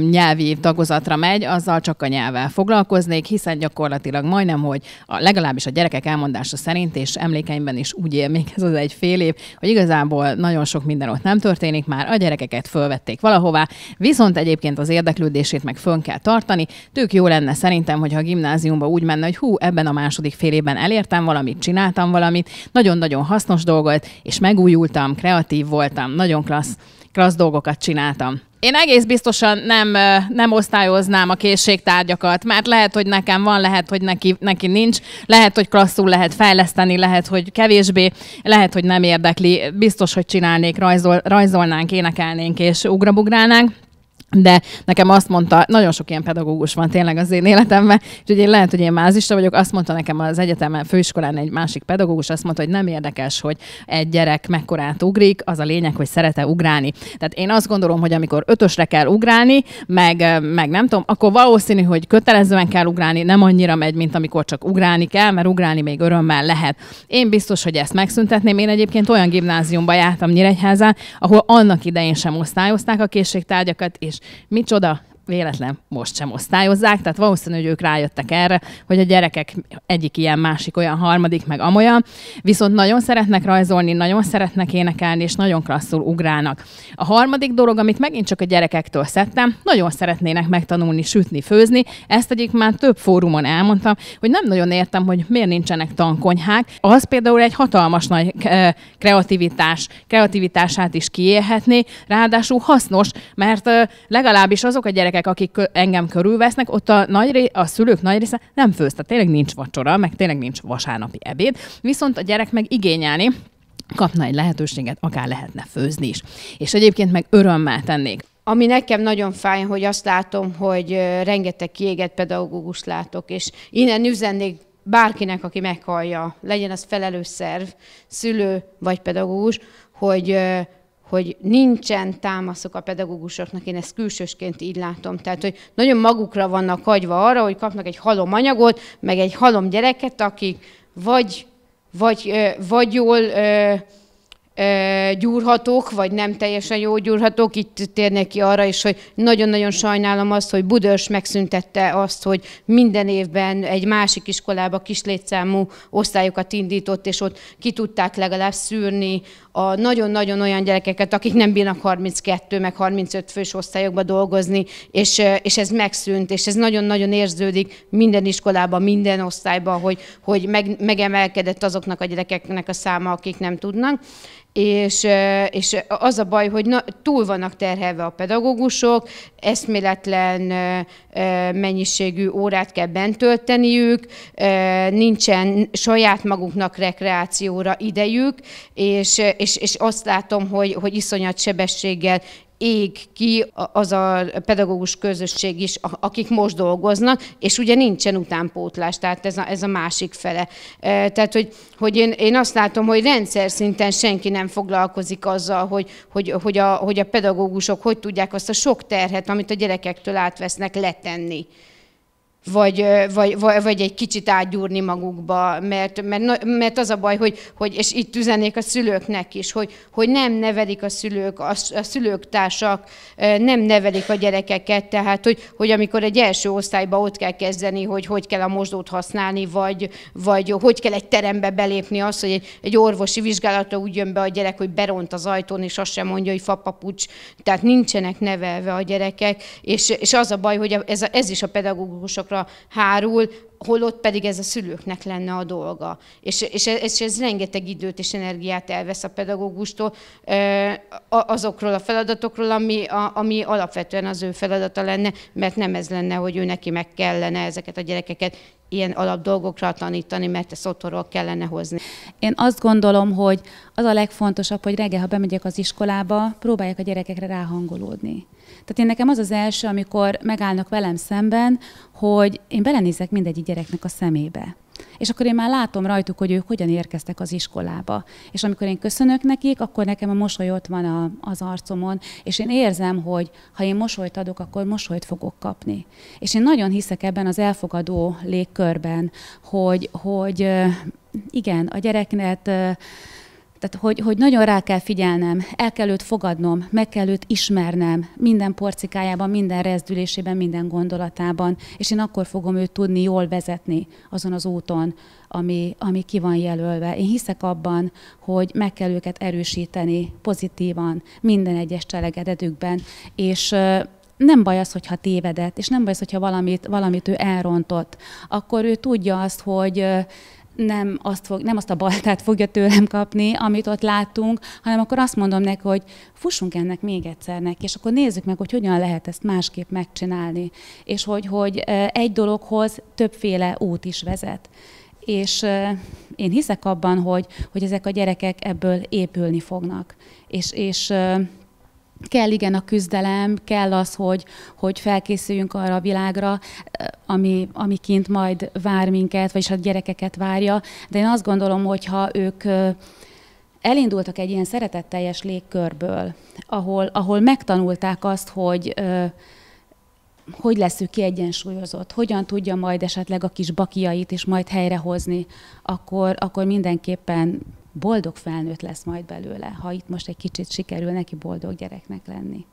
nyelvi tagozatra megy, azzal csak a nyelvvel foglalkoznék, hiszen gyakorlatilag majdnem, hogy a, legalábbis a gyerekek elmondása szerint, és emlékeimben is úgy él még ez az egy fél év, hogy igazából nagyon sok minden ott nem történik már, a gyerekeket fölvették valahová, viszont egyébként az érdeklődését meg fönn kell tartani, tök jó lenne szerintem, hogyha a gimnáziumba úgy menne, hogy hú, ebben a második fél évben elértem valamit, csináltam valamit, nagyon-nagyon hasznos dolgot, és megújultam, kreatív voltam, nagyon klassz, klassz dolgokat csináltam. Én egész biztosan nem, nem osztályoznám a készségtárgyakat, mert lehet, hogy nekem van, lehet, hogy neki, neki nincs, lehet, hogy klasszul lehet fejleszteni, lehet, hogy kevésbé, lehet, hogy nem érdekli. Biztos, hogy csinálnék, rajzol, rajzolnánk, énekelnénk és ugrabugrálnánk de nekem azt mondta, nagyon sok ilyen pedagógus van tényleg az én életemben, úgyhogy én lehet, hogy én mázista vagyok, azt mondta nekem az egyetemen, főiskolán egy másik pedagógus, azt mondta, hogy nem érdekes, hogy egy gyerek mekkorát ugrik, az a lényeg, hogy szerete ugrálni. Tehát én azt gondolom, hogy amikor ötösre kell ugrálni, meg, meg nem tudom, akkor valószínű, hogy kötelezően kell ugrálni, nem annyira megy, mint amikor csak ugrálni kell, mert ugrálni még örömmel lehet. Én biztos, hogy ezt megszüntetném. Én egyébként olyan gimnáziumba jártam Nyíregyházán, ahol annak idején sem osztályozták a készségtárgyakat, és micsoda véletlen most sem osztályozzák, tehát valószínű, hogy ők rájöttek erre, hogy a gyerekek egyik ilyen, másik olyan, harmadik, meg amolyan, viszont nagyon szeretnek rajzolni, nagyon szeretnek énekelni, és nagyon klasszul ugrálnak. A harmadik dolog, amit megint csak a gyerekektől szedtem, nagyon szeretnének megtanulni sütni, főzni, ezt egyik már több fórumon elmondtam, hogy nem nagyon értem, hogy miért nincsenek tankonyhák. Az például egy hatalmas nagy eh, kreativitás, kreativitását is kiélhetné, ráadásul hasznos, mert eh, legalábbis azok a gyerekek, gyerekek, akik engem körülvesznek, ott a, nagy, a szülők nagy része nem főz, tehát tényleg nincs vacsora, meg tényleg nincs vasárnapi ebéd, viszont a gyerek meg igényelni, kapna egy lehetőséget, akár lehetne főzni is. És egyébként meg örömmel tennék. Ami nekem nagyon fáj, hogy azt látom, hogy rengeteg kiégett pedagógus látok, és innen üzennék bárkinek, aki meghallja, legyen az felelős szerv, szülő vagy pedagógus, hogy hogy nincsen támaszok a pedagógusoknak, én ezt külsősként így látom. Tehát, hogy nagyon magukra vannak hagyva arra, hogy kapnak egy halom anyagot, meg egy halom gyereket, akik vagy, vagy, vagy jól gyúrhatók, vagy nem teljesen jó gyúrhatók. Itt térnek ki arra is, hogy nagyon-nagyon sajnálom azt, hogy Budörs megszüntette azt, hogy minden évben egy másik iskolába kislétszámú osztályokat indított, és ott ki tudták legalább szűrni a nagyon-nagyon olyan gyerekeket, akik nem bírnak 32 meg 35 fős osztályokba dolgozni, és, és ez megszűnt, és ez nagyon-nagyon érződik minden iskolában, minden osztályban, hogy, hogy meg, megemelkedett azoknak a gyerekeknek a száma, akik nem tudnak és, és az a baj, hogy na, túl vannak terhelve a pedagógusok, eszméletlen mennyiségű órát kell bent tölteniük, nincsen saját maguknak rekreációra idejük, és, és, és azt látom, hogy, hogy iszonyat sebességgel ég ki az a pedagógus közösség is, akik most dolgoznak, és ugye nincsen utánpótlás, tehát ez a, ez a másik fele. Tehát, hogy, hogy én, én azt látom, hogy rendszer szinten senki nem foglalkozik azzal, hogy, hogy, hogy, a, hogy a pedagógusok hogy tudják azt a sok terhet, amit a gyerekektől átvesznek, letenni vagy, vagy, vagy egy kicsit átgyúrni magukba, mert, mert, mert az a baj, hogy, hogy, és itt üzenék a szülőknek is, hogy, hogy nem nevelik a szülők, a, a szülőktársak nem nevelik a gyerekeket, tehát hogy, hogy amikor egy első osztályba ott kell kezdeni, hogy hogy kell a mosdót használni, vagy, vagy hogy kell egy terembe belépni, az, hogy egy, egy orvosi vizsgálatra úgy jön be a gyerek, hogy beront az ajtón, és azt sem mondja, hogy fapapucs, tehát nincsenek nevelve a gyerekek, és, és az a baj, hogy ez, ez is a pedagógusokra hárul, holott pedig ez a szülőknek lenne a dolga. És, és, ez, és ez rengeteg időt és energiát elvesz a pedagógustól azokról a feladatokról, ami, ami alapvetően az ő feladata lenne, mert nem ez lenne, hogy ő neki meg kellene ezeket a gyerekeket ilyen alap dolgokra tanítani, mert ezt otthonról kellene hozni. Én azt gondolom, hogy az a legfontosabb, hogy reggel, ha bemegyek az iskolába, próbálják a gyerekekre ráhangolódni. Tehát én nekem az az első, amikor megállnak velem szemben, hogy én belenézek mindegyik gyereknek a szemébe. És akkor én már látom rajtuk, hogy ők hogyan érkeztek az iskolába. És amikor én köszönök nekik, akkor nekem a mosoly ott van a, az arcomon, és én érzem, hogy ha én mosolyt adok, akkor mosolyt fogok kapni. És én nagyon hiszek ebben az elfogadó légkörben, hogy, hogy igen, a gyereknek tehát, hogy, hogy nagyon rá kell figyelnem, el kell őt fogadnom, meg kell őt ismernem minden porcikájában, minden rezdülésében, minden gondolatában, és én akkor fogom őt tudni jól vezetni azon az úton, ami, ami ki van jelölve. Én hiszek abban, hogy meg kell őket erősíteni pozitívan minden egyes cselekedetükben, és nem baj az, hogyha tévedett, és nem baj az, hogyha valamit, valamit ő elrontott. Akkor ő tudja azt, hogy nem azt, fog, nem azt a baltát fogja tőlem kapni, amit ott láttunk, hanem akkor azt mondom neki, hogy fussunk ennek még egyszer neki, és akkor nézzük meg, hogy hogyan lehet ezt másképp megcsinálni, és hogy, hogy egy dologhoz többféle út is vezet. És én hiszek abban, hogy, hogy ezek a gyerekek ebből épülni fognak. És, és kell igen a küzdelem, kell az, hogy, hogy felkészüljünk arra a világra, ami, ami kint majd vár minket, vagyis a gyerekeket várja. De én azt gondolom, hogy ha ők elindultak egy ilyen szeretetteljes légkörből, ahol, ahol megtanulták azt, hogy hogy lesz ő kiegyensúlyozott, hogyan tudja majd esetleg a kis bakiait is majd helyrehozni, akkor, akkor mindenképpen boldog felnőtt lesz majd belőle, ha itt most egy kicsit sikerül neki boldog gyereknek lenni.